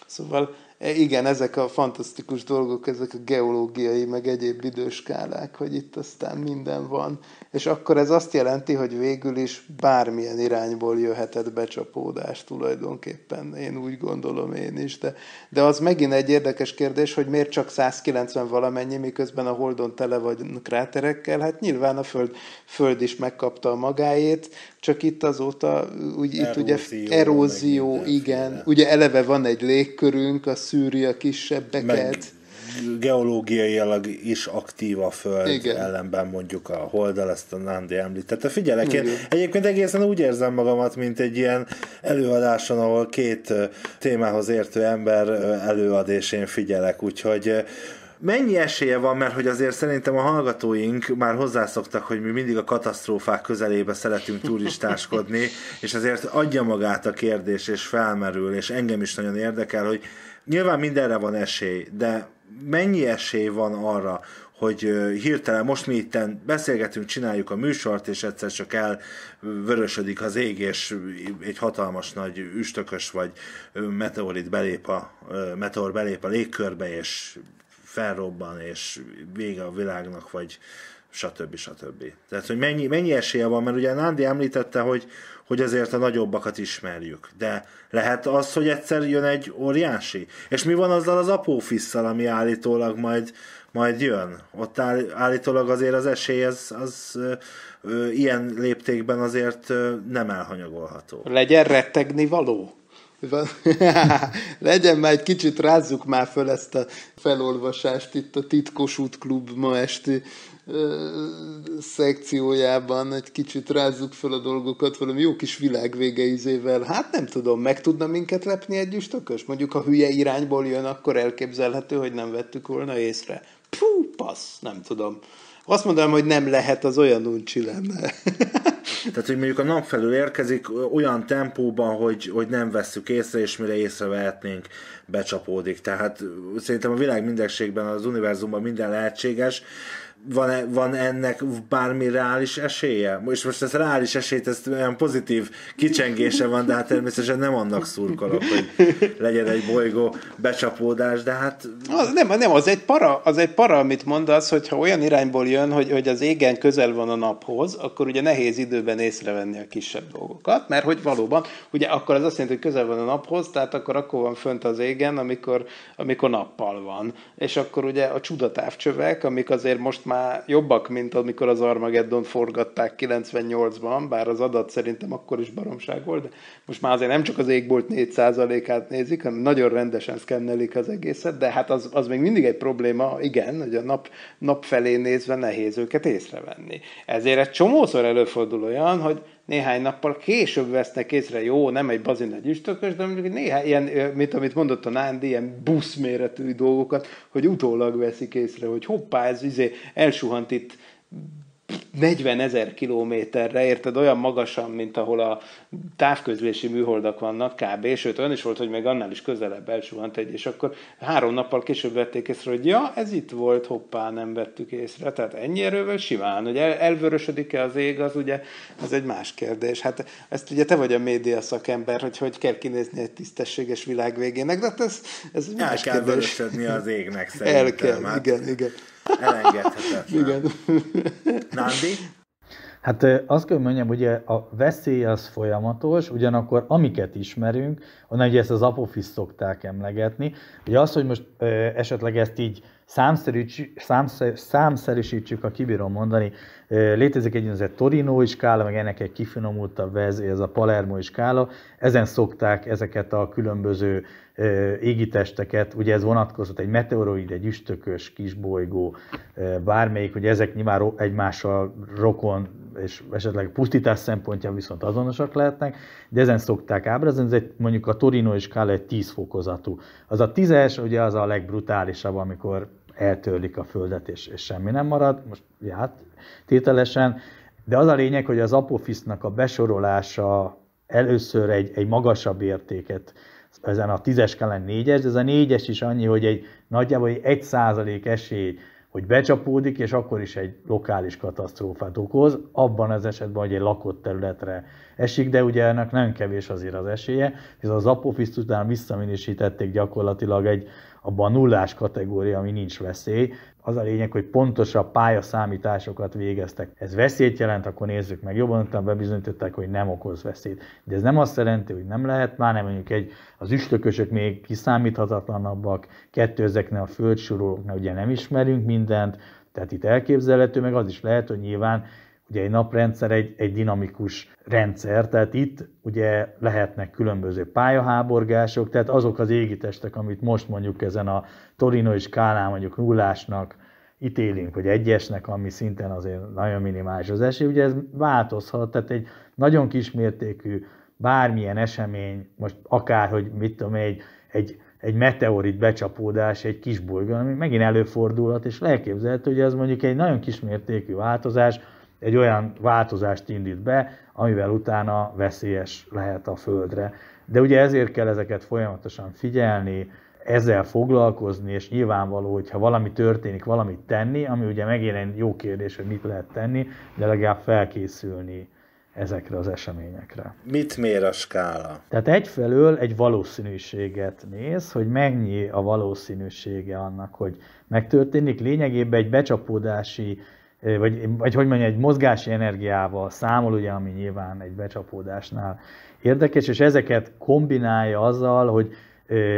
[SPEAKER 7] Szóval igen, ezek a fantasztikus dolgok, ezek a geológiai, meg egyéb időskálák, hogy itt aztán minden van. És akkor ez azt jelenti, hogy végül is bármilyen irányból jöhetett becsapódás tulajdonképpen, én úgy gondolom én is. De, de az megint egy érdekes kérdés, hogy miért csak 190 valamennyi, miközben a Holdon tele vagy kráterekkel, hát nyilván a Föld, Föld is megkapta a magáét, csak itt azóta úgy, itt ugye erózió, igen, ugye eleve van egy légkörünk, a szűri a kisebbeket. Meg
[SPEAKER 5] geológiailag is aktív a Föld Igen. ellenben mondjuk a Holdal, ezt a Nandi említette. Figyelek, én egyébként egészen úgy érzem magamat, mint egy ilyen előadáson, ahol két témához értő ember előad, és én figyelek, úgyhogy mennyi esélye van, mert hogy azért szerintem a hallgatóink már hozzászoktak, hogy mi mindig a katasztrófák közelébe szeretünk turistáskodni, és azért adja magát a kérdés, és felmerül, és engem is nagyon érdekel, hogy nyilván mindenre van esély, de mennyi esély van arra, hogy hirtelen most mi itt beszélgetünk, csináljuk a műsort, és egyszer csak elvörösödik az ég, és egy hatalmas nagy üstökös vagy meteorit belép a, meteor belép a légkörbe, és felrobban, és vége a világnak, vagy stb. stb. Tehát, hogy mennyi, mennyi esélye van, mert ugye Nándi említette, hogy, hogy azért a nagyobbakat ismerjük, de lehet az, hogy egyszer jön egy óriási? És mi van azzal az apófisszal, ami állítólag majd, majd jön? Ott áll, állítólag azért az esély az, az ö, ö, ilyen léptékben azért ö, nem elhanyagolható.
[SPEAKER 7] Legyen rettegni való? Legyen már egy kicsit, rázzuk már föl ezt a felolvasást itt a Titkos Útklub ma esti szekciójában egy kicsit rázzuk fel a dolgokat valami jó kis világvége izével. Hát nem tudom, meg tudna minket lepni egy üstökös? Mondjuk, ha hülye irányból jön, akkor elképzelhető, hogy nem vettük volna észre. Pú, passz, nem tudom. Azt mondanám, hogy nem lehet, az olyan uncsi lenne.
[SPEAKER 5] Tehát, hogy mondjuk a nap felül érkezik olyan tempóban, hogy, hogy nem vesszük észre, és mire észrevehetnénk, becsapódik. Tehát szerintem a világ mindegségben, az univerzumban minden lehetséges, van, van ennek bármi reális esélye? És most ez reális esélyt, ez olyan pozitív kicsengése van, de hát természetesen nem annak szurkolok, hogy legyen egy bolygó becsapódás, de hát...
[SPEAKER 7] Az, nem, nem, az egy para, az egy para, amit mondasz, hogyha olyan irányból jön, hogy, hogy az égen közel van a naphoz, akkor ugye nehéz időben észrevenni a kisebb dolgokat, mert hogy valóban, ugye akkor az azt jelenti, hogy közel van a naphoz, tehát akkor akkor van fönt az égen, amikor, amikor nappal van. És akkor ugye a csudatávcsövek, amik azért most már jobbak, mint amikor az Armageddon forgatták 98-ban, bár az adat szerintem akkor is baromság volt, de most már azért nem csak az égbolt 4%-át nézik, hanem nagyon rendesen szkennelik az egészet, de hát az, az még mindig egy probléma, igen, hogy a nap, nap felé nézve nehéz őket észrevenni. Ezért egy csomószor előfordul olyan, hogy néhány nappal később vesznek észre, jó, nem egy bazin egy üstökös, de mondjuk néhány ilyen, mint amit mondott a Nándi, ilyen buszméretű dolgokat, hogy utólag veszik észre, hogy hoppá, ez izé elsuhant itt 40 ezer kilométerre, érted, olyan magasan, mint ahol a távközlési műholdak vannak kb. Sőt, olyan is volt, hogy még annál is közelebb elsuhant egy, és akkor három nappal később vették észre, hogy ja, ez itt volt, hoppá, nem vettük észre. Tehát ennyi erővel simán, hogy el, elvörösödik-e az ég, az ugye, az egy más kérdés. Hát ezt ugye te vagy a média szakember, hogy hogy kell kinézni egy tisztességes világ végének, de hát ez, ez
[SPEAKER 5] egy más El kell kérdés. az égnek szerintem.
[SPEAKER 7] El kell, hát. igen, igen.
[SPEAKER 5] Elengedhetetlen. Igen. Nandi?
[SPEAKER 6] Hát azt kell mondjam, ugye a veszély az folyamatos, ugyanakkor amiket ismerünk, onnan ugye ezt az apophis szokták emlegetni, ugye az, hogy most esetleg ezt így számszerűsítsük, ha kibírom mondani, létezik egy úgynevezett Torino skála, meg ennek egy kifinomultabb vez, ez a Palermo skála. Ezen szokták ezeket a különböző égitesteket, ugye ez vonatkozott egy meteoroid, egy üstökös kisbolygó, bármelyik, ugye ezek nyilván egymással rokon és esetleg pusztítás szempontjából viszont azonosak lehetnek, de ezen szokták ábrázolni, ez egy, mondjuk a Torino skála egy 10 fokozatú. Az a tízes, ugye az a legbrutálisabb, amikor eltörlik a földet, és, és semmi nem marad, most hát tételesen, de az a lényeg, hogy az apofisznak a besorolása először egy, egy magasabb értéket, ezen a tízes skálán négyes, de ez a négyes is annyi, hogy egy nagyjából egy, egy százalék esély, hogy becsapódik, és akkor is egy lokális katasztrófát okoz, abban az esetben, hogy egy lakott területre esik, de ugye ennek nem kevés azért az esélye, hiszen az apofiszt után visszaminősítették gyakorlatilag egy abban a nullás kategória, ami nincs veszély. Az a lényeg, hogy pontosabb pályaszámításokat végeztek. Ez veszélyt jelent, akkor nézzük meg. Jobban utána bebizonyították, hogy nem okoz veszélyt. De ez nem azt jelenti, hogy nem lehet már, nem mondjuk egy, az üstökösök még kiszámíthatatlanabbak, kettő ezeknél a földsorolóknál ugye nem ismerünk mindent, tehát itt elképzelhető, meg az is lehet, hogy nyilván Ugye egy naprendszer egy, egy dinamikus rendszer, tehát itt ugye lehetnek különböző pályaháborgások, tehát azok az égitestek, amit most mondjuk ezen a Torino és Kálán mondjuk nullásnak ítélünk, vagy egyesnek, ami szinten azért nagyon minimális az esély, ugye ez változhat, tehát egy nagyon kismértékű bármilyen esemény, most akár, hogy mit tudom, egy, egy, egy meteorit becsapódás egy kis bolygón, ami megint előfordulhat, és elképzelhető, hogy ez mondjuk egy nagyon kismértékű változás, egy olyan változást indít be, amivel utána veszélyes lehet a Földre. De ugye ezért kell ezeket folyamatosan figyelni, ezzel foglalkozni, és nyilvánvaló, hogyha valami történik, valamit tenni, ami ugye megint egy jó kérdés, hogy mit lehet tenni, de legalább felkészülni ezekre az eseményekre.
[SPEAKER 5] Mit mér a skála?
[SPEAKER 6] Tehát egyfelől egy valószínűséget néz, hogy mennyi a valószínűsége annak, hogy megtörténik. Lényegében egy becsapódási vagy, vagy hogy mondja, egy mozgási energiával számol, ugye, ami nyilván egy becsapódásnál érdekes, és ezeket kombinálja azzal, hogy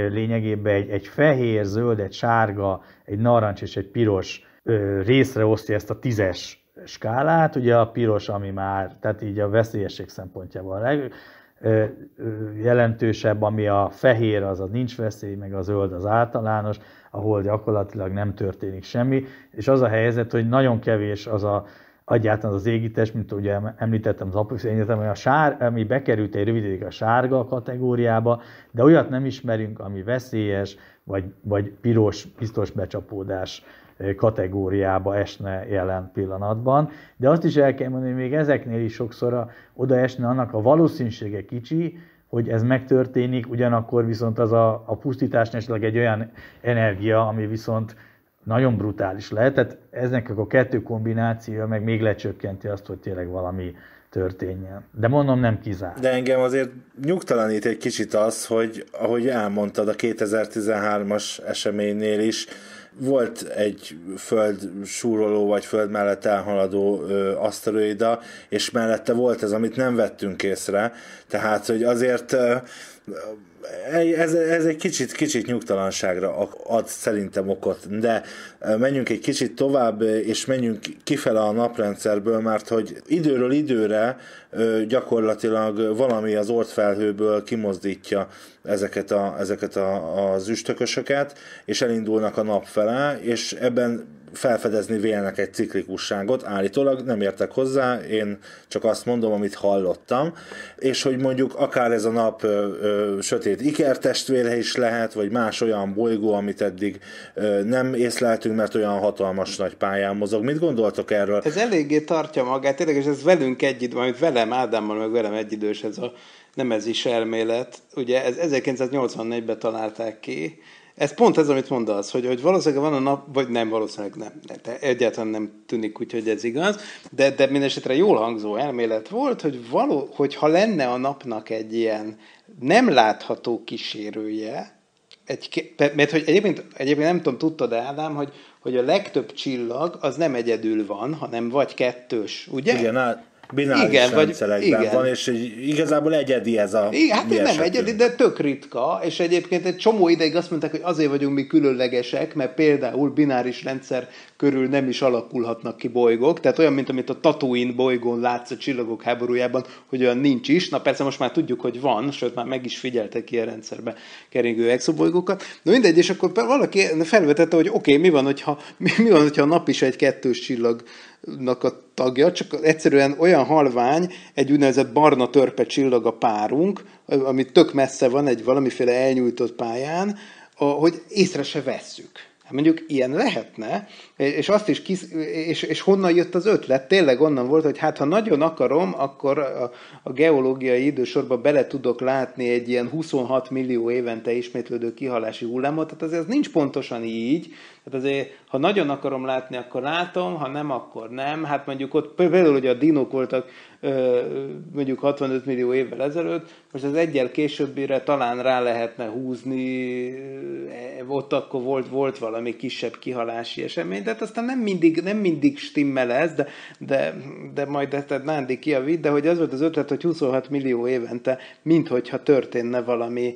[SPEAKER 6] lényegében egy, egy fehér, zöld, egy sárga, egy narancs és egy piros részre osztja ezt a tízes skálát, ugye a piros, ami már, tehát így a veszélyesség szempontjából a leg, jelentősebb, ami a fehér, az a nincs veszély, meg a zöld az általános, ahol gyakorlatilag nem történik semmi, és az a helyzet, hogy nagyon kevés az a, egyáltalán az égítés, mint ugye említettem az Apophis Egyetem, hogy a sár, ami bekerült egy rövidítig a sárga kategóriába, de olyat nem ismerünk, ami veszélyes, vagy, vagy piros, biztos becsapódás kategóriába esne jelen pillanatban. De azt is el kell mondani, hogy még ezeknél is sokszor oda esne annak a valószínűsége kicsi, hogy ez megtörténik, ugyanakkor viszont az a, a pusztítás esetleg egy olyan energia, ami viszont nagyon brutális lehet. Tehát eznek a kettő kombinációja meg még lecsökkenti azt, hogy tényleg valami történjen. De mondom, nem kizár.
[SPEAKER 5] De engem azért nyugtalanít egy kicsit az, hogy ahogy elmondtad a 2013-as eseménynél is, volt egy föld súroló vagy föld mellett elhaladó ö, aszteroida, és mellette volt ez, amit nem vettünk észre, tehát hogy azért ö, ez, ez egy kicsit, kicsit nyugtalanságra ad szerintem okot, de menjünk egy kicsit tovább, és menjünk kifele a naprendszerből, mert hogy időről időre gyakorlatilag valami az ortfelhőből kimozdítja ezeket, a, ezeket a, az üstökösöket, és elindulnak a nap fele, és ebben felfedezni vélnek egy ciklikusságot, állítólag nem értek hozzá, én csak azt mondom, amit hallottam, és hogy mondjuk akár ez a nap ö, ö, sötét ikertestvére is lehet, vagy más olyan bolygó, amit eddig ö, nem észleltünk, mert olyan hatalmas nagy pályán mozog. Mit gondoltok erről?
[SPEAKER 7] Ez eléggé tartja magát, tényleg, és ez velünk együtt, amit velem, Ádámmal, meg velem egyidős ez a nem ez is elmélet. Ugye ez 1984-ben találták ki, ez pont ez, amit mondasz, hogy, hogy valószínűleg van a nap, vagy nem, valószínűleg nem, de egyáltalán nem tűnik úgy, hogy ez igaz, de, de mindesetre jól hangzó elmélet volt, hogy való, hogy ha lenne a napnak egy ilyen nem látható kísérője, egy, mert hogy egyébként, egyébként nem tudom, tudtad Ádám, hogy, hogy a legtöbb csillag az nem egyedül van, hanem vagy kettős, ugye?
[SPEAKER 5] Igen, bináris igen, rendszerekben vagy, igen. van, és igazából egyedi ez a
[SPEAKER 7] igen, Hát nem esetünk. egyedi, de tök ritka, és egyébként egy csomó ideig azt mondták, hogy azért vagyunk mi különlegesek, mert például bináris rendszer körül nem is alakulhatnak ki bolygók, tehát olyan, mint amit a Tatooine bolygón látsz a csillagok háborújában, hogy olyan nincs is. Na persze most már tudjuk, hogy van, sőt már meg is figyeltek ilyen rendszerbe keringő exobolygókat. Na mindegy, és akkor valaki felvetette, hogy oké, okay, mi van, hogyha, mi van, hogyha a nap is egy kettős csillagnak a tagja, csak egyszerűen olyan halvány, egy úgynevezett barna törpe csillag a párunk, ami tök messze van egy valamiféle elnyújtott pályán, hogy észre se vesszük. Hát mondjuk ilyen lehetne, és azt is kis, és, és honnan jött az ötlet? Tényleg onnan volt, hogy hát ha nagyon akarom, akkor a, a geológiai idősorban bele tudok látni egy ilyen 26 millió évente ismétlődő kihalási hullámot, tehát azért ez nincs pontosan így, tehát azért, ha nagyon akarom látni, akkor látom, ha nem, akkor nem. Hát mondjuk ott például, hogy a dinók voltak mondjuk 65 millió évvel ezelőtt, most az egyel későbbire talán rá lehetne húzni, ott akkor volt, volt valami kisebb kihalási esemény, tehát aztán nem mindig, nem mindig stimmel ez, de, de, de majd ezt Nándi kiavít, de hogy az volt az ötlet, hogy 26 millió évente, minthogyha történne valami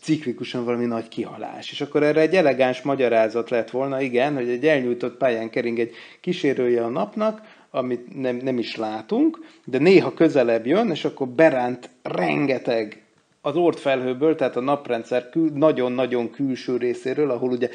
[SPEAKER 7] ciklikusan valami nagy kihalás. És akkor erre egy elegáns magyarázat lett volna, igen, hogy egy elnyújtott pályán kering egy kísérője a napnak, amit nem, nem is látunk, de néha közelebb jön, és akkor beránt rengeteg az ortfelhőből, tehát a naprendszer nagyon-nagyon külső részéről, ahol ugye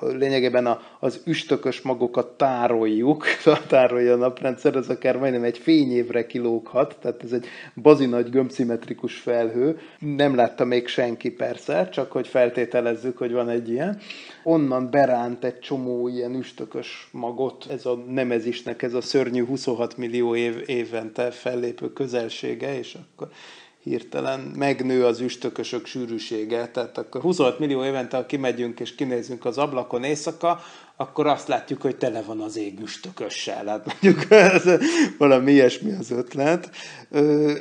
[SPEAKER 7] lényegében a, az üstökös magokat tároljuk, tárolja a naprendszer, az akár majdnem egy fényévre kilóghat, tehát ez egy bazinagy gömbszimmetrikus felhő. Nem látta még senki persze, csak hogy feltételezzük, hogy van egy ilyen. Onnan beránt egy csomó ilyen üstökös magot, ez a nemezisnek, ez a szörnyű 26 millió év, évente fellépő közelsége, és akkor hirtelen megnő az üstökösök sűrűsége, tehát akkor 26 millió évente, ha kimegyünk és kinézünk az ablakon éjszaka, akkor azt látjuk, hogy tele van az ég üstökössel. Hát mondjuk ez, valami ilyesmi az ötlet.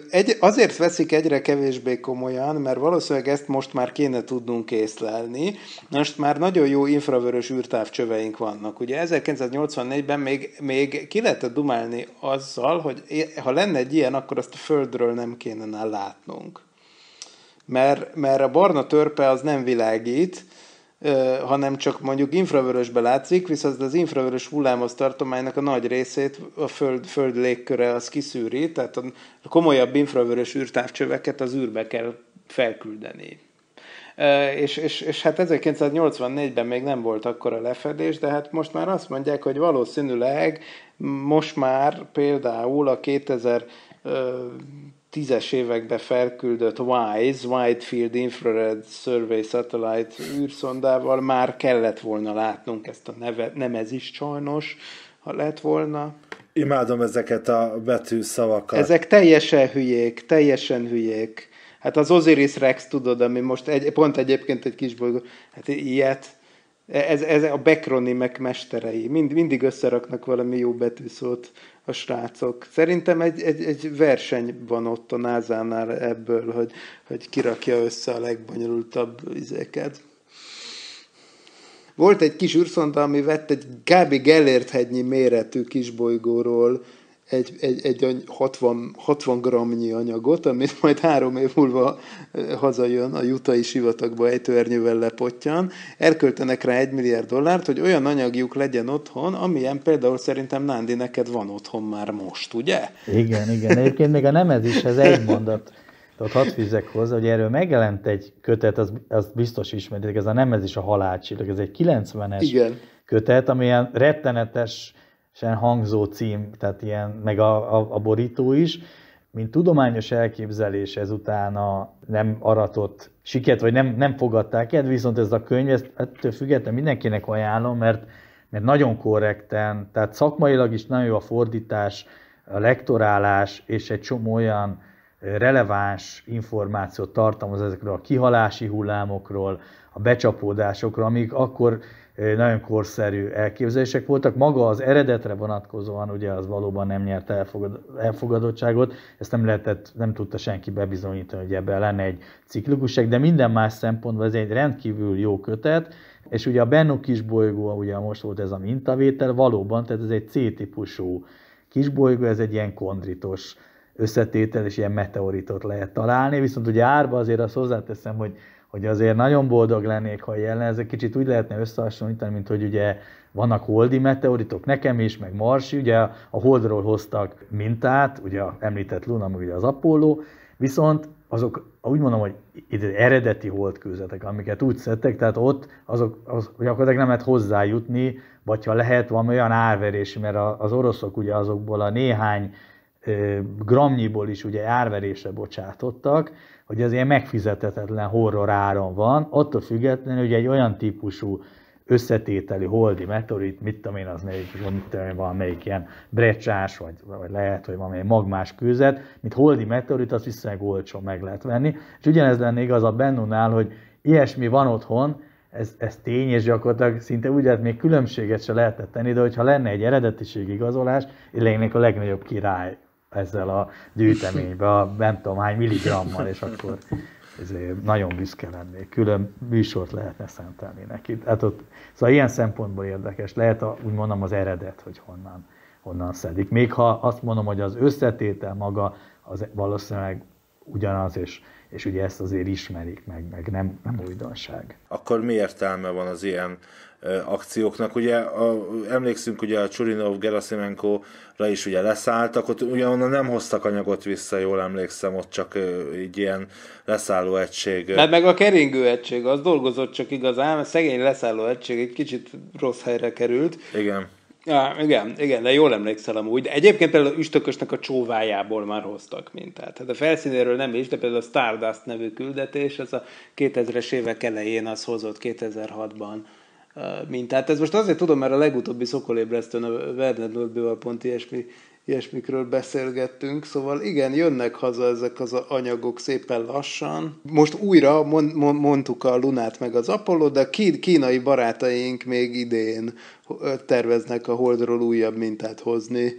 [SPEAKER 7] Egy, azért veszik egyre kevésbé komolyan, mert valószínűleg ezt most már kéne tudnunk észlelni. Most már nagyon jó infravörös űrtávcsöveink vannak. Ugye 1984-ben még, még ki lehetett dumálni azzal, hogy ha lenne egy ilyen, akkor azt a Földről nem kéne látnunk. Mert, mert a barna törpe az nem világít, hanem csak mondjuk infravörösbe látszik, viszont az infravörös hullámos tartománynak a nagy részét a föld, föld légköre az kiszűri, tehát a komolyabb infravörös űrtávcsöveket az űrbe kell felküldeni. És, és, és hát 1984-ben még nem volt akkor a lefedés, de hát most már azt mondják, hogy valószínűleg most már például a 2000 tízes években felküldött WISE, Wide Field Infrared Survey Satellite űrszondával már kellett volna látnunk ezt a neve, nem ez is sajnos, ha lett volna.
[SPEAKER 5] Imádom ezeket a betű szavakat.
[SPEAKER 7] Ezek teljesen hülyék, teljesen hülyék. Hát az Osiris Rex, tudod, ami most egy, pont egyébként egy kis bolygó, hát ilyet, ez, ez a bekronimek mesterei. Mind, mindig összeraknak valami jó betűszót a srácok. Szerintem egy, egy, egy verseny van ott a názánál ebből, hogy, hogy kirakja össze a legbonyolultabb izéket. Volt egy kis űrszonda, ami vett egy kb. Gellért hegynyi méretű kisbolygóról egy, egy, egy 60, 60 gramnyi anyagot, amit majd három év múlva hazajön a jutai sivatagba ejtőernyővel lepottyan, elköltenek rá egy milliárd dollárt, hogy olyan anyagjuk legyen otthon, amilyen például szerintem Nándi neked van otthon már most, ugye?
[SPEAKER 6] Igen, igen. Egyébként még a nemez is, ez egy mondat. Tehát hadd fűzzek hozzá, hogy erről megjelent egy kötet, az, az biztos ismeritek, ez a nemez is a halálcsillag, ez egy 90-es Igen. kötet, amilyen rettenetes hangzó cím, tehát ilyen, meg a, a, a borító is, mint tudományos elképzelés ezután a nem aratott siket, vagy nem, nem fogadták el, viszont ez a könyv, ezt ettől függetlenül mindenkinek ajánlom, mert, mert nagyon korrekten, tehát szakmailag is nagyon jó a fordítás, a lektorálás, és egy csomó olyan releváns információt tartalmaz ezekről a kihalási hullámokról, a becsapódásokról, amik akkor nagyon korszerű elképzelések voltak. Maga az eredetre vonatkozóan ugye az valóban nem nyert elfogadottságot, ezt nem lehetett, nem tudta senki bebizonyítani, hogy ebben lenne egy ciklikusság, de minden más szempontból ez egy rendkívül jó kötet, és ugye a Bennu kisbolygó, ugye most volt ez a mintavétel, valóban, tehát ez egy C-típusú kisbolygó, ez egy ilyen kondritos összetétel, és ilyen meteoritot lehet találni, viszont ugye árba azért azt hozzáteszem, hogy, hogy azért nagyon boldog lennék, ha jelen, ez egy kicsit úgy lehetne összehasonlítani, mint hogy ugye vannak holdi meteoritok, nekem is, meg Marsi, ugye a holdról hoztak mintát, ugye említett Luna, ugye az Apollo, viszont azok, úgy mondom, hogy eredeti holdkőzetek, amiket úgy szedtek, tehát ott azok, az, gyakorlatilag nem lehet hozzájutni, vagy ha lehet, van olyan árverés, mert az oroszok ugye azokból a néhány gramnyiból is ugye árverésre bocsátottak, hogy az ilyen megfizethetetlen horror áron van, attól függetlenül, hogy egy olyan típusú összetételi holdi meteorit, mit tudom én, az melyik, mit tudom én, valamelyik ilyen brecsás, vagy, vagy lehet, hogy valamelyik magmás kőzet, mint holdi meteorit, az viszonylag olcsó meg lehet venni. És ugyanez lenne igaz a Bennunál, hogy ilyesmi van otthon, ez, ez tény, és gyakorlatilag szinte úgy lehet, még különbséget se lehetett tenni, de hogyha lenne egy eredetiség igazolás, én lennék a legnagyobb király ezzel a gyűjteménybe, a nem tudom hány milligrammal, és akkor ezért nagyon büszke lennék. Külön műsort lehetne szentelni neki. Hát ott, szóval ilyen szempontból érdekes. Lehet a, úgy mondom az eredet, hogy honnan, honnan szedik. Még ha azt mondom, hogy az összetétel maga az valószínűleg ugyanaz, és, és ugye ezt azért ismerik meg, meg nem, nem újdonság.
[SPEAKER 5] Akkor mi értelme van az ilyen akcióknak. Ugye a, emlékszünk, ugye a Csurinov, Gerasimenko-ra is ugye leszálltak, ott ugye onnan nem hoztak anyagot vissza, jól emlékszem, ott csak így ilyen leszálló egység.
[SPEAKER 7] Mert meg a keringő egység, az dolgozott csak igazán, a szegény leszálló egység egy kicsit rossz helyre került.
[SPEAKER 5] Igen.
[SPEAKER 7] Ja, igen, igen, de jól emlékszel amúgy. De egyébként például Üstökösnek a csóvájából már hoztak mintát. Hát a felszínéről nem is, de például a Stardust nevű küldetés, az a 2000-es évek elején az hozott 2006-ban mintát. Ez most azért tudom, mert a legutóbbi szokolébresztőn a Werner Nordbővel pont ilyesmi, ilyesmikről beszélgettünk, szóval igen, jönnek haza ezek az anyagok szépen lassan. Most újra mond, mondtuk a Lunát meg az Apollo, de kínai barátaink még idén terveznek a Holdról újabb mintát hozni.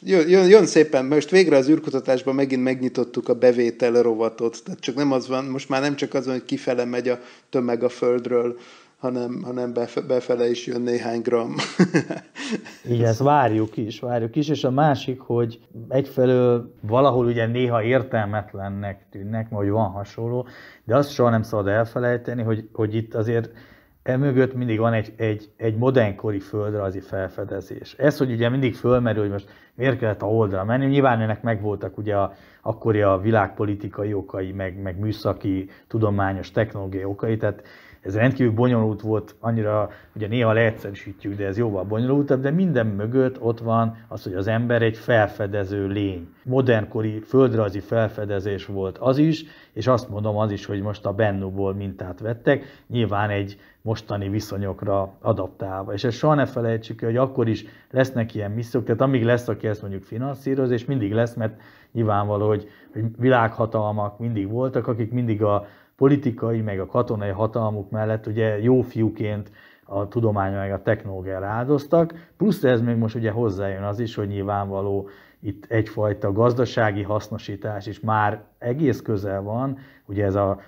[SPEAKER 7] Jön, jön, jön szépen, most végre az űrkutatásban megint megnyitottuk a bevétel rovatot, tehát csak nem az van, most már nem csak az van, hogy kifele megy a tömeg a Földről, hanem, hanem befele is jön néhány gram.
[SPEAKER 6] Igen, ezt várjuk is, várjuk is, és a másik, hogy egyfelől valahol ugye néha értelmetlennek tűnnek, mert hogy van hasonló, de azt soha nem szabad elfelejteni, hogy, hogy itt azért emögött mindig van egy, egy, egy modernkori földrajzi felfedezés. Ez, hogy ugye mindig fölmerül, hogy most miért kellett a holdra menni, nyilván ennek megvoltak ugye a, akkori a világpolitikai okai, meg, meg műszaki, tudományos, technológiai okai, tehát ez rendkívül bonyolult volt, annyira, ugye néha leegyszerűsítjük, de ez jóval bonyolultabb, de minden mögött ott van az, hogy az ember egy felfedező lény. Modernkori földrajzi felfedezés volt az is, és azt mondom az is, hogy most a Bennuból mintát vettek, nyilván egy mostani viszonyokra adaptálva. És ezt soha ne felejtsük hogy akkor is lesznek ilyen missziók, tehát amíg lesz, aki ezt mondjuk finanszíroz, és mindig lesz, mert nyilvánvaló, hogy, hogy világhatalmak mindig voltak, akik mindig a politikai, meg a katonai hatalmuk mellett ugye jó fiúként a tudomány meg a technológiára áldoztak, plusz ez még most ugye hozzájön az is, hogy nyilvánvaló itt egyfajta gazdasági hasznosítás is már egész közel van, ugye ez a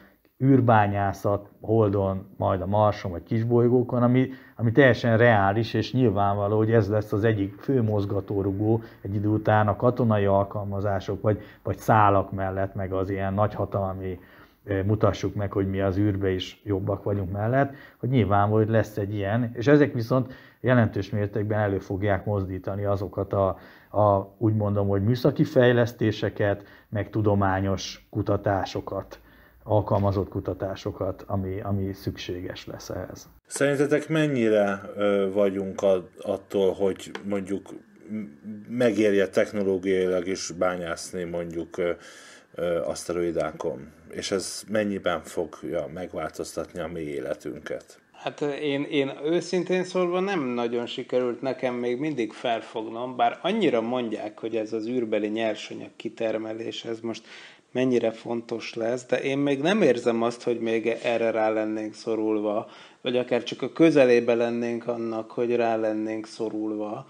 [SPEAKER 6] űrbányászat Holdon, majd a Marson vagy kisbolygókon, ami, ami teljesen reális, és nyilvánvaló, hogy ez lesz az egyik fő mozgatórugó egy idő után a katonai alkalmazások, vagy, vagy szálak mellett, meg az ilyen nagyhatalmi mutassuk meg, hogy mi az űrbe is jobbak vagyunk mellett, hogy nyilvánvaló, hogy lesz egy ilyen, és ezek viszont jelentős mértékben elő fogják mozdítani azokat a, a úgy mondom, hogy műszaki fejlesztéseket, meg tudományos kutatásokat, alkalmazott kutatásokat, ami, ami szükséges lesz ehhez.
[SPEAKER 5] Szerintetek mennyire vagyunk a, attól, hogy mondjuk megérje technológiailag is bányászni mondjuk aszteroidákon? és ez mennyiben fogja megváltoztatni a mi életünket?
[SPEAKER 7] Hát én, én őszintén szólva nem nagyon sikerült nekem még mindig felfognom, bár annyira mondják, hogy ez az űrbeli nyersanyag kitermelés, ez most mennyire fontos lesz, de én még nem érzem azt, hogy még erre rá lennénk szorulva, vagy akár csak a közelébe lennénk annak, hogy rá lennénk szorulva.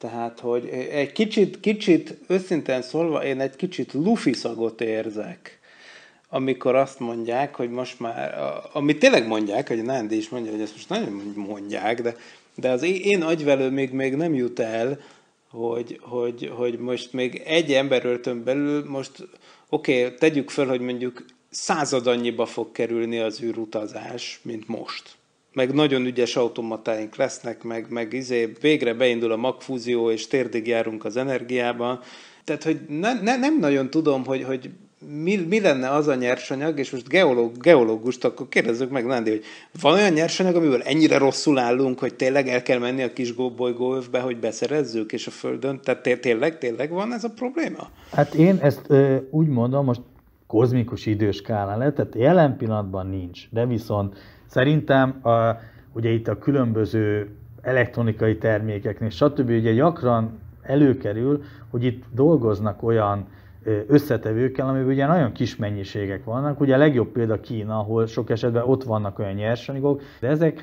[SPEAKER 7] Tehát, hogy egy kicsit, kicsit, őszintén szólva, én egy kicsit lufi szagot érzek amikor azt mondják, hogy most már, amit tényleg mondják, hogy Nándi is mondja, hogy ezt most nagyon mondják, de, de az én agyvelő még, még nem jut el, hogy, hogy, hogy most még egy emberöltön belül most oké, okay, tegyük fel, hogy mondjuk század annyiba fog kerülni az űrutazás, mint most. Meg nagyon ügyes automatáink lesznek, meg, meg izé, végre beindul a magfúzió, és térdig járunk az energiába. Tehát, hogy ne, ne, nem nagyon tudom, hogy, hogy mi, mi lenne az a nyersanyag, és most geológ, geológust, akkor kérdezzük meg, Nándi, hogy van olyan nyersanyag, amiből ennyire rosszul állunk, hogy tényleg el kell menni a kis bolygóövbe, hogy beszerezzük, és a Földön, tehát tényleg, tényleg van ez a probléma?
[SPEAKER 6] Hát én ezt ö, úgy mondom, most kozmikus időskálán lehet, tehát jelen pillanatban nincs, de viszont szerintem a, ugye itt a különböző elektronikai termékeknél, stb. ugye gyakran előkerül, hogy itt dolgoznak olyan összetevőkkel, amiben ugye nagyon kis mennyiségek vannak. Ugye a legjobb példa Kína, ahol sok esetben ott vannak olyan nyersanyagok, de ezek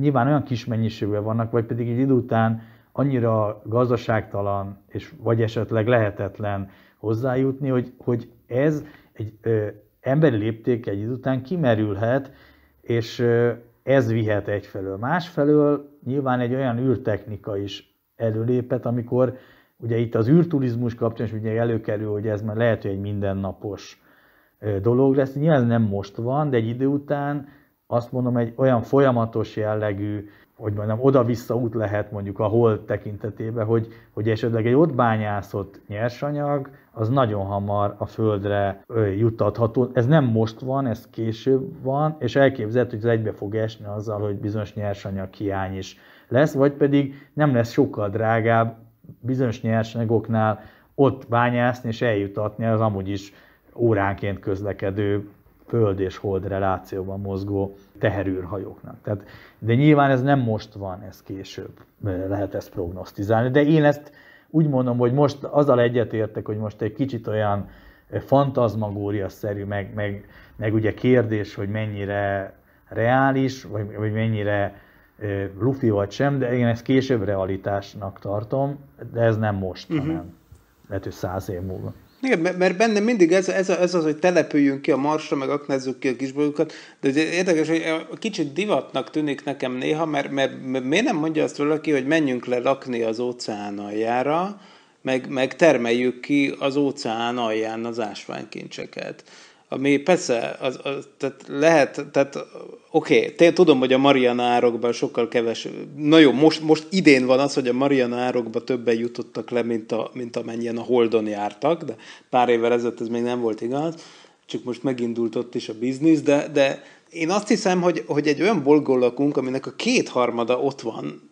[SPEAKER 6] nyilván olyan kis mennyiségben vannak, vagy pedig egy idő után annyira gazdaságtalan, és vagy esetleg lehetetlen hozzájutni, hogy, hogy ez egy ö, emberi lépték egy idő után kimerülhet, és ez vihet egyfelől. Másfelől nyilván egy olyan űrtechnika is előlépett, amikor Ugye itt az űrturizmus kapcsán is ugye előkerül, hogy ez már lehet, hogy egy mindennapos dolog lesz. Nyilván nem most van, de egy idő után azt mondom, egy olyan folyamatos jellegű, hogy mondjam, oda-vissza út lehet mondjuk a hold tekintetében, hogy, hogy esetleg egy ott bányászott nyersanyag, az nagyon hamar a földre juttatható. Ez nem most van, ez később van, és elképzelhető, hogy ez egybe fog esni azzal, hogy bizonyos nyersanyag hiány is lesz, vagy pedig nem lesz sokkal drágább bizonyos nyersanyagoknál ott bányászni és eljutatni az amúgy is óránként közlekedő föld és hold relációban mozgó teherűrhajóknak. Tehát, de nyilván ez nem most van, ez később lehet ezt prognosztizálni. De én ezt úgy mondom, hogy most azzal egyetértek, hogy most egy kicsit olyan fantazmagória-szerű, meg, meg, meg ugye kérdés, hogy mennyire reális, vagy, vagy mennyire lufi vagy sem, de én ezt később realitásnak tartom, de ez nem most, uh-huh. hanem lehet, hogy száz év múlva.
[SPEAKER 7] Igen, mert benne mindig ez, ez, ez az, hogy települjünk ki a marsra, meg aknázzuk ki a kisbolyokat, de érdekes, hogy kicsit divatnak tűnik nekem néha, mert, mert, mert miért nem mondja azt valaki, hogy menjünk le lakni az óceán aljára, meg, meg termeljük ki az óceán alján az ásványkincseket ami persze, az, az, tehát lehet, tehát oké, okay, tudom, hogy a Mariana árokban sokkal keves, na jó, most, most idén van az, hogy a Mariana árokban többen jutottak le, mint, a, mint amennyien a Holdon jártak, de pár évvel ezelőtt ez még nem volt igaz, csak most megindult ott is a biznisz, de, de én azt hiszem, hogy, hogy egy olyan bolygón lakunk, aminek a kétharmada ott van,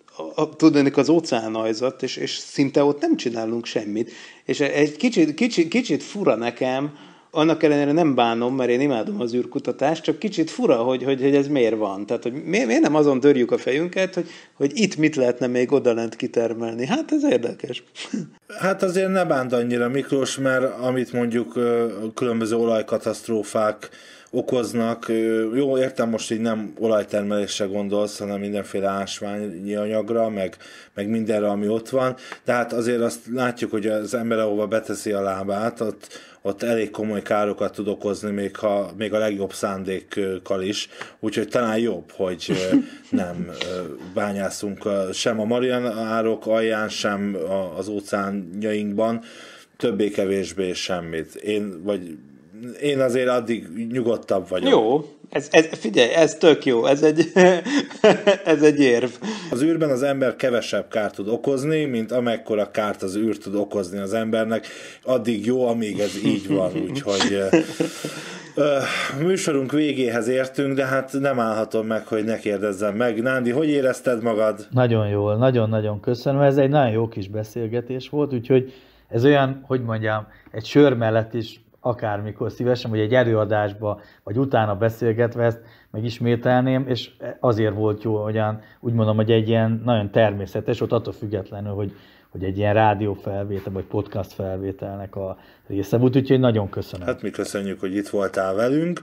[SPEAKER 7] tudnék az óceánajzat, és, és szinte ott nem csinálunk semmit. És egy kicsit, kicsit, kicsit fura nekem, annak ellenére nem bánom, mert én imádom az űrkutatást, csak kicsit fura, hogy, hogy, hogy ez miért van. Tehát, hogy miért, miért nem azon dörjük a fejünket, hogy, hogy itt mit lehetne még odalent kitermelni. Hát ez érdekes.
[SPEAKER 5] Hát azért ne bánt annyira Miklós, mert amit mondjuk különböző olajkatasztrófák okoznak. Jó, értem most így nem olajtermelésre gondolsz, hanem mindenféle ásványi anyagra, meg, meg mindenre, ami ott van, de hát azért azt látjuk, hogy az ember, ahova beteszi a lábát, ott, ott elég komoly károkat tud okozni, még, ha, még a legjobb szándékkal is, úgyhogy talán jobb, hogy nem bányászunk sem a Marianárok alján, sem az óceánjainkban, többé-kevésbé semmit. Én, vagy én azért addig nyugodtabb vagyok.
[SPEAKER 7] Jó, ez, ez, figyelj, ez tök jó, ez egy, ez egy érv.
[SPEAKER 5] Az űrben az ember kevesebb kárt tud okozni, mint amekkora kárt az űr tud okozni az embernek. Addig jó, amíg ez így van, úgyhogy műsorunk végéhez értünk, de hát nem állhatom meg, hogy ne kérdezzem meg. Nándi, hogy érezted magad?
[SPEAKER 6] Nagyon jól, nagyon-nagyon köszönöm. Ez egy nagyon jó kis beszélgetés volt, úgyhogy ez olyan, hogy mondjam, egy sör mellett is akármikor szívesen, vagy egy előadásba, vagy utána beszélgetve ezt megismételném, és azért volt jó, hogyan úgy mondom, hogy egy ilyen nagyon természetes, ott attól függetlenül, hogy, hogy egy ilyen rádió felvétel, vagy podcast felvételnek a része volt, úgyhogy nagyon köszönöm.
[SPEAKER 5] Hát mi köszönjük, hogy itt voltál velünk.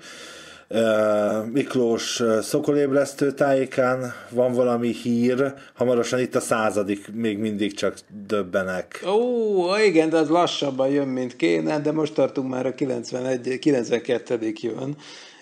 [SPEAKER 5] Miklós szokolébresztő tájékán van valami hír, hamarosan itt a századik, még mindig csak döbbenek.
[SPEAKER 7] Ó, igen, de az lassabban jön, mint kéne, de most tartunk már a 91, 92. jön,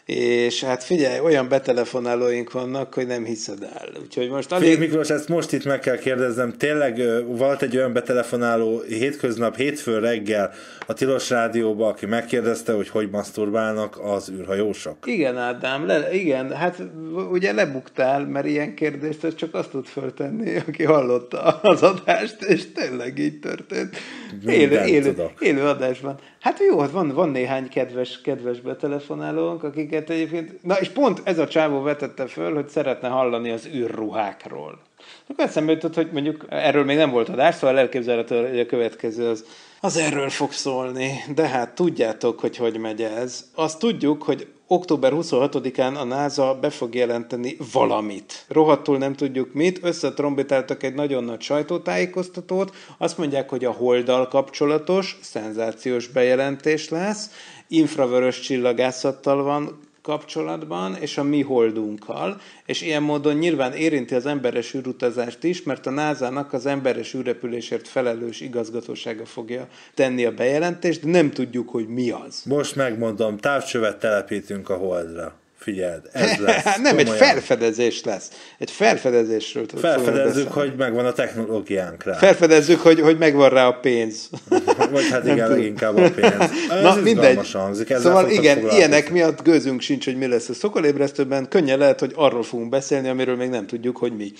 [SPEAKER 7] és hát figyelj, olyan betelefonálóink vannak, hogy nem hiszed el. Úgyhogy most
[SPEAKER 5] alig... Figyelj, Miklós, ezt most itt meg kell kérdeznem. Tényleg volt egy olyan betelefonáló hétköznap, hétfő reggel a Tilos Rádióba, aki megkérdezte, hogy hogy maszturbálnak az űrhajósok?
[SPEAKER 7] Igen, Ádám, le, igen, hát ugye lebuktál, mert ilyen kérdést csak azt tud föltenni, aki hallotta az adást, és tényleg így történt. Élő, élő, élő adásban. Hát jó, hát van, van néhány kedves, kedves betelefonálónk, akiket egyébként... Na és pont ez a csávó vetette föl, hogy szeretne hallani az űrruhákról. Akkor eszembe jutott, hogy mondjuk erről még nem volt adás, szóval elképzelhető, hogy a következő az, az erről fog szólni. De hát tudjátok, hogy hogy megy ez. Azt tudjuk, hogy október 26-án a NASA be fog jelenteni valamit. Rohadtul nem tudjuk mit, összetrombitáltak egy nagyon nagy sajtótájékoztatót, azt mondják, hogy a holddal kapcsolatos, szenzációs bejelentés lesz, infravörös csillagászattal van kapcsolatban, és a mi holdunkkal, és ilyen módon nyilván érinti az emberes űrutazást is, mert a NASA-nak az emberes űrrepülésért felelős igazgatósága fogja tenni a bejelentést, de nem tudjuk, hogy mi az.
[SPEAKER 5] Most megmondom, távcsövet telepítünk a holdra. Figyeld, ez lesz.
[SPEAKER 7] Nem, komolyan. egy felfedezés lesz. Egy felfedezésről
[SPEAKER 5] Felfedezzük, hogy megvan a technológiánk rá.
[SPEAKER 7] Felfedezzük, hogy, hogy megvan rá a pénz.
[SPEAKER 5] Vagy hát igen, leginkább a pénz. Ez Na, mindegy. Hangzik.
[SPEAKER 7] Szóval igen, ilyenek miatt gőzünk sincs, hogy mi lesz a szokolébresztőben. Könnyen lehet, hogy arról fogunk beszélni, amiről még nem tudjuk, hogy mi.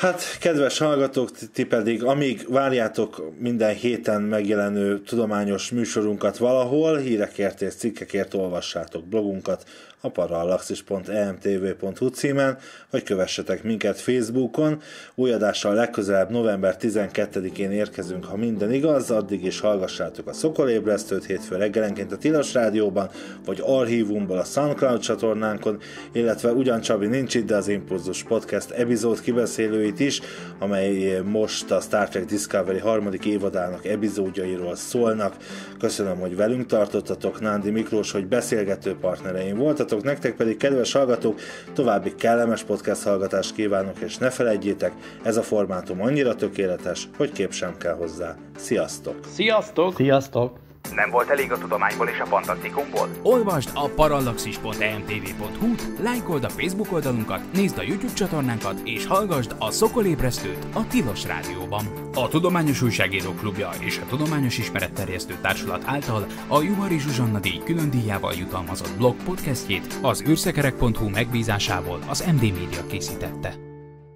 [SPEAKER 5] hát, kedves hallgatók, ti pedig, amíg várjátok minden héten megjelenő tudományos műsorunkat valahol, hírekért és cikkekért olvassátok blogunkat, a parallaxis.emtv.hu címen, vagy kövessetek minket Facebookon. Új adással legközelebb november 12-én érkezünk, ha minden igaz, addig is hallgassátok a Szokolébresztőt hétfő reggelenként a Tilos Rádióban, vagy archívumból a SoundCloud csatornánkon, illetve ugyan Csabi nincs itt, de az Impulzus Podcast epizód kibeszélőit is, amely most a Star Trek Discovery harmadik évadának epizódjairól szólnak. Köszönöm, hogy velünk tartottatok, Nándi Miklós, hogy beszélgető partnereim voltatok, hallgatók, nektek pedig kedves hallgatók, további kellemes podcast hallgatást kívánok, és ne felejtjétek, ez a formátum annyira tökéletes, hogy kép sem kell hozzá. Sziasztok!
[SPEAKER 7] Sziasztok!
[SPEAKER 6] Sziasztok!
[SPEAKER 2] Nem volt elég a tudományból és a fantasztikumból?
[SPEAKER 1] Olvasd a parallaxis.emtv.hu, lájkold a Facebook oldalunkat, nézd a YouTube csatornánkat, és hallgassd a Szokolébresztőt a Tilos Rádióban. A Tudományos Újságíró Klubja és a Tudományos Ismeretterjesztő Társulat által a Juhari Zsuzsanna díj külön díjával jutalmazott blog podcastjét az űrszekerek.hu megbízásából az MD Media készítette.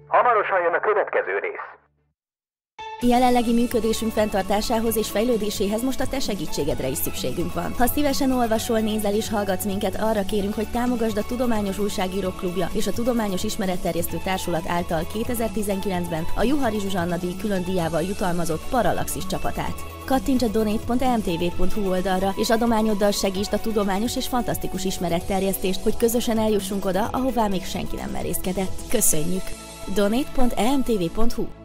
[SPEAKER 2] Hamarosan jön a következő rész.
[SPEAKER 3] Jelenlegi működésünk fenntartásához és fejlődéséhez most a te segítségedre is szükségünk van. Ha szívesen olvasol, nézel és hallgatsz minket, arra kérünk, hogy támogasd a Tudományos Újságírók Klubja és a Tudományos Ismeretterjesztő Társulat által 2019-ben a Juhari Zsuzsanna díj külön díjával jutalmazott Parallaxis csapatát. Kattints a donate.mtv.hu oldalra, és adományoddal segítsd a tudományos és fantasztikus ismeretterjesztést, hogy közösen eljussunk oda, ahová még senki nem merészkedett. Köszönjük! donate.emtv.hu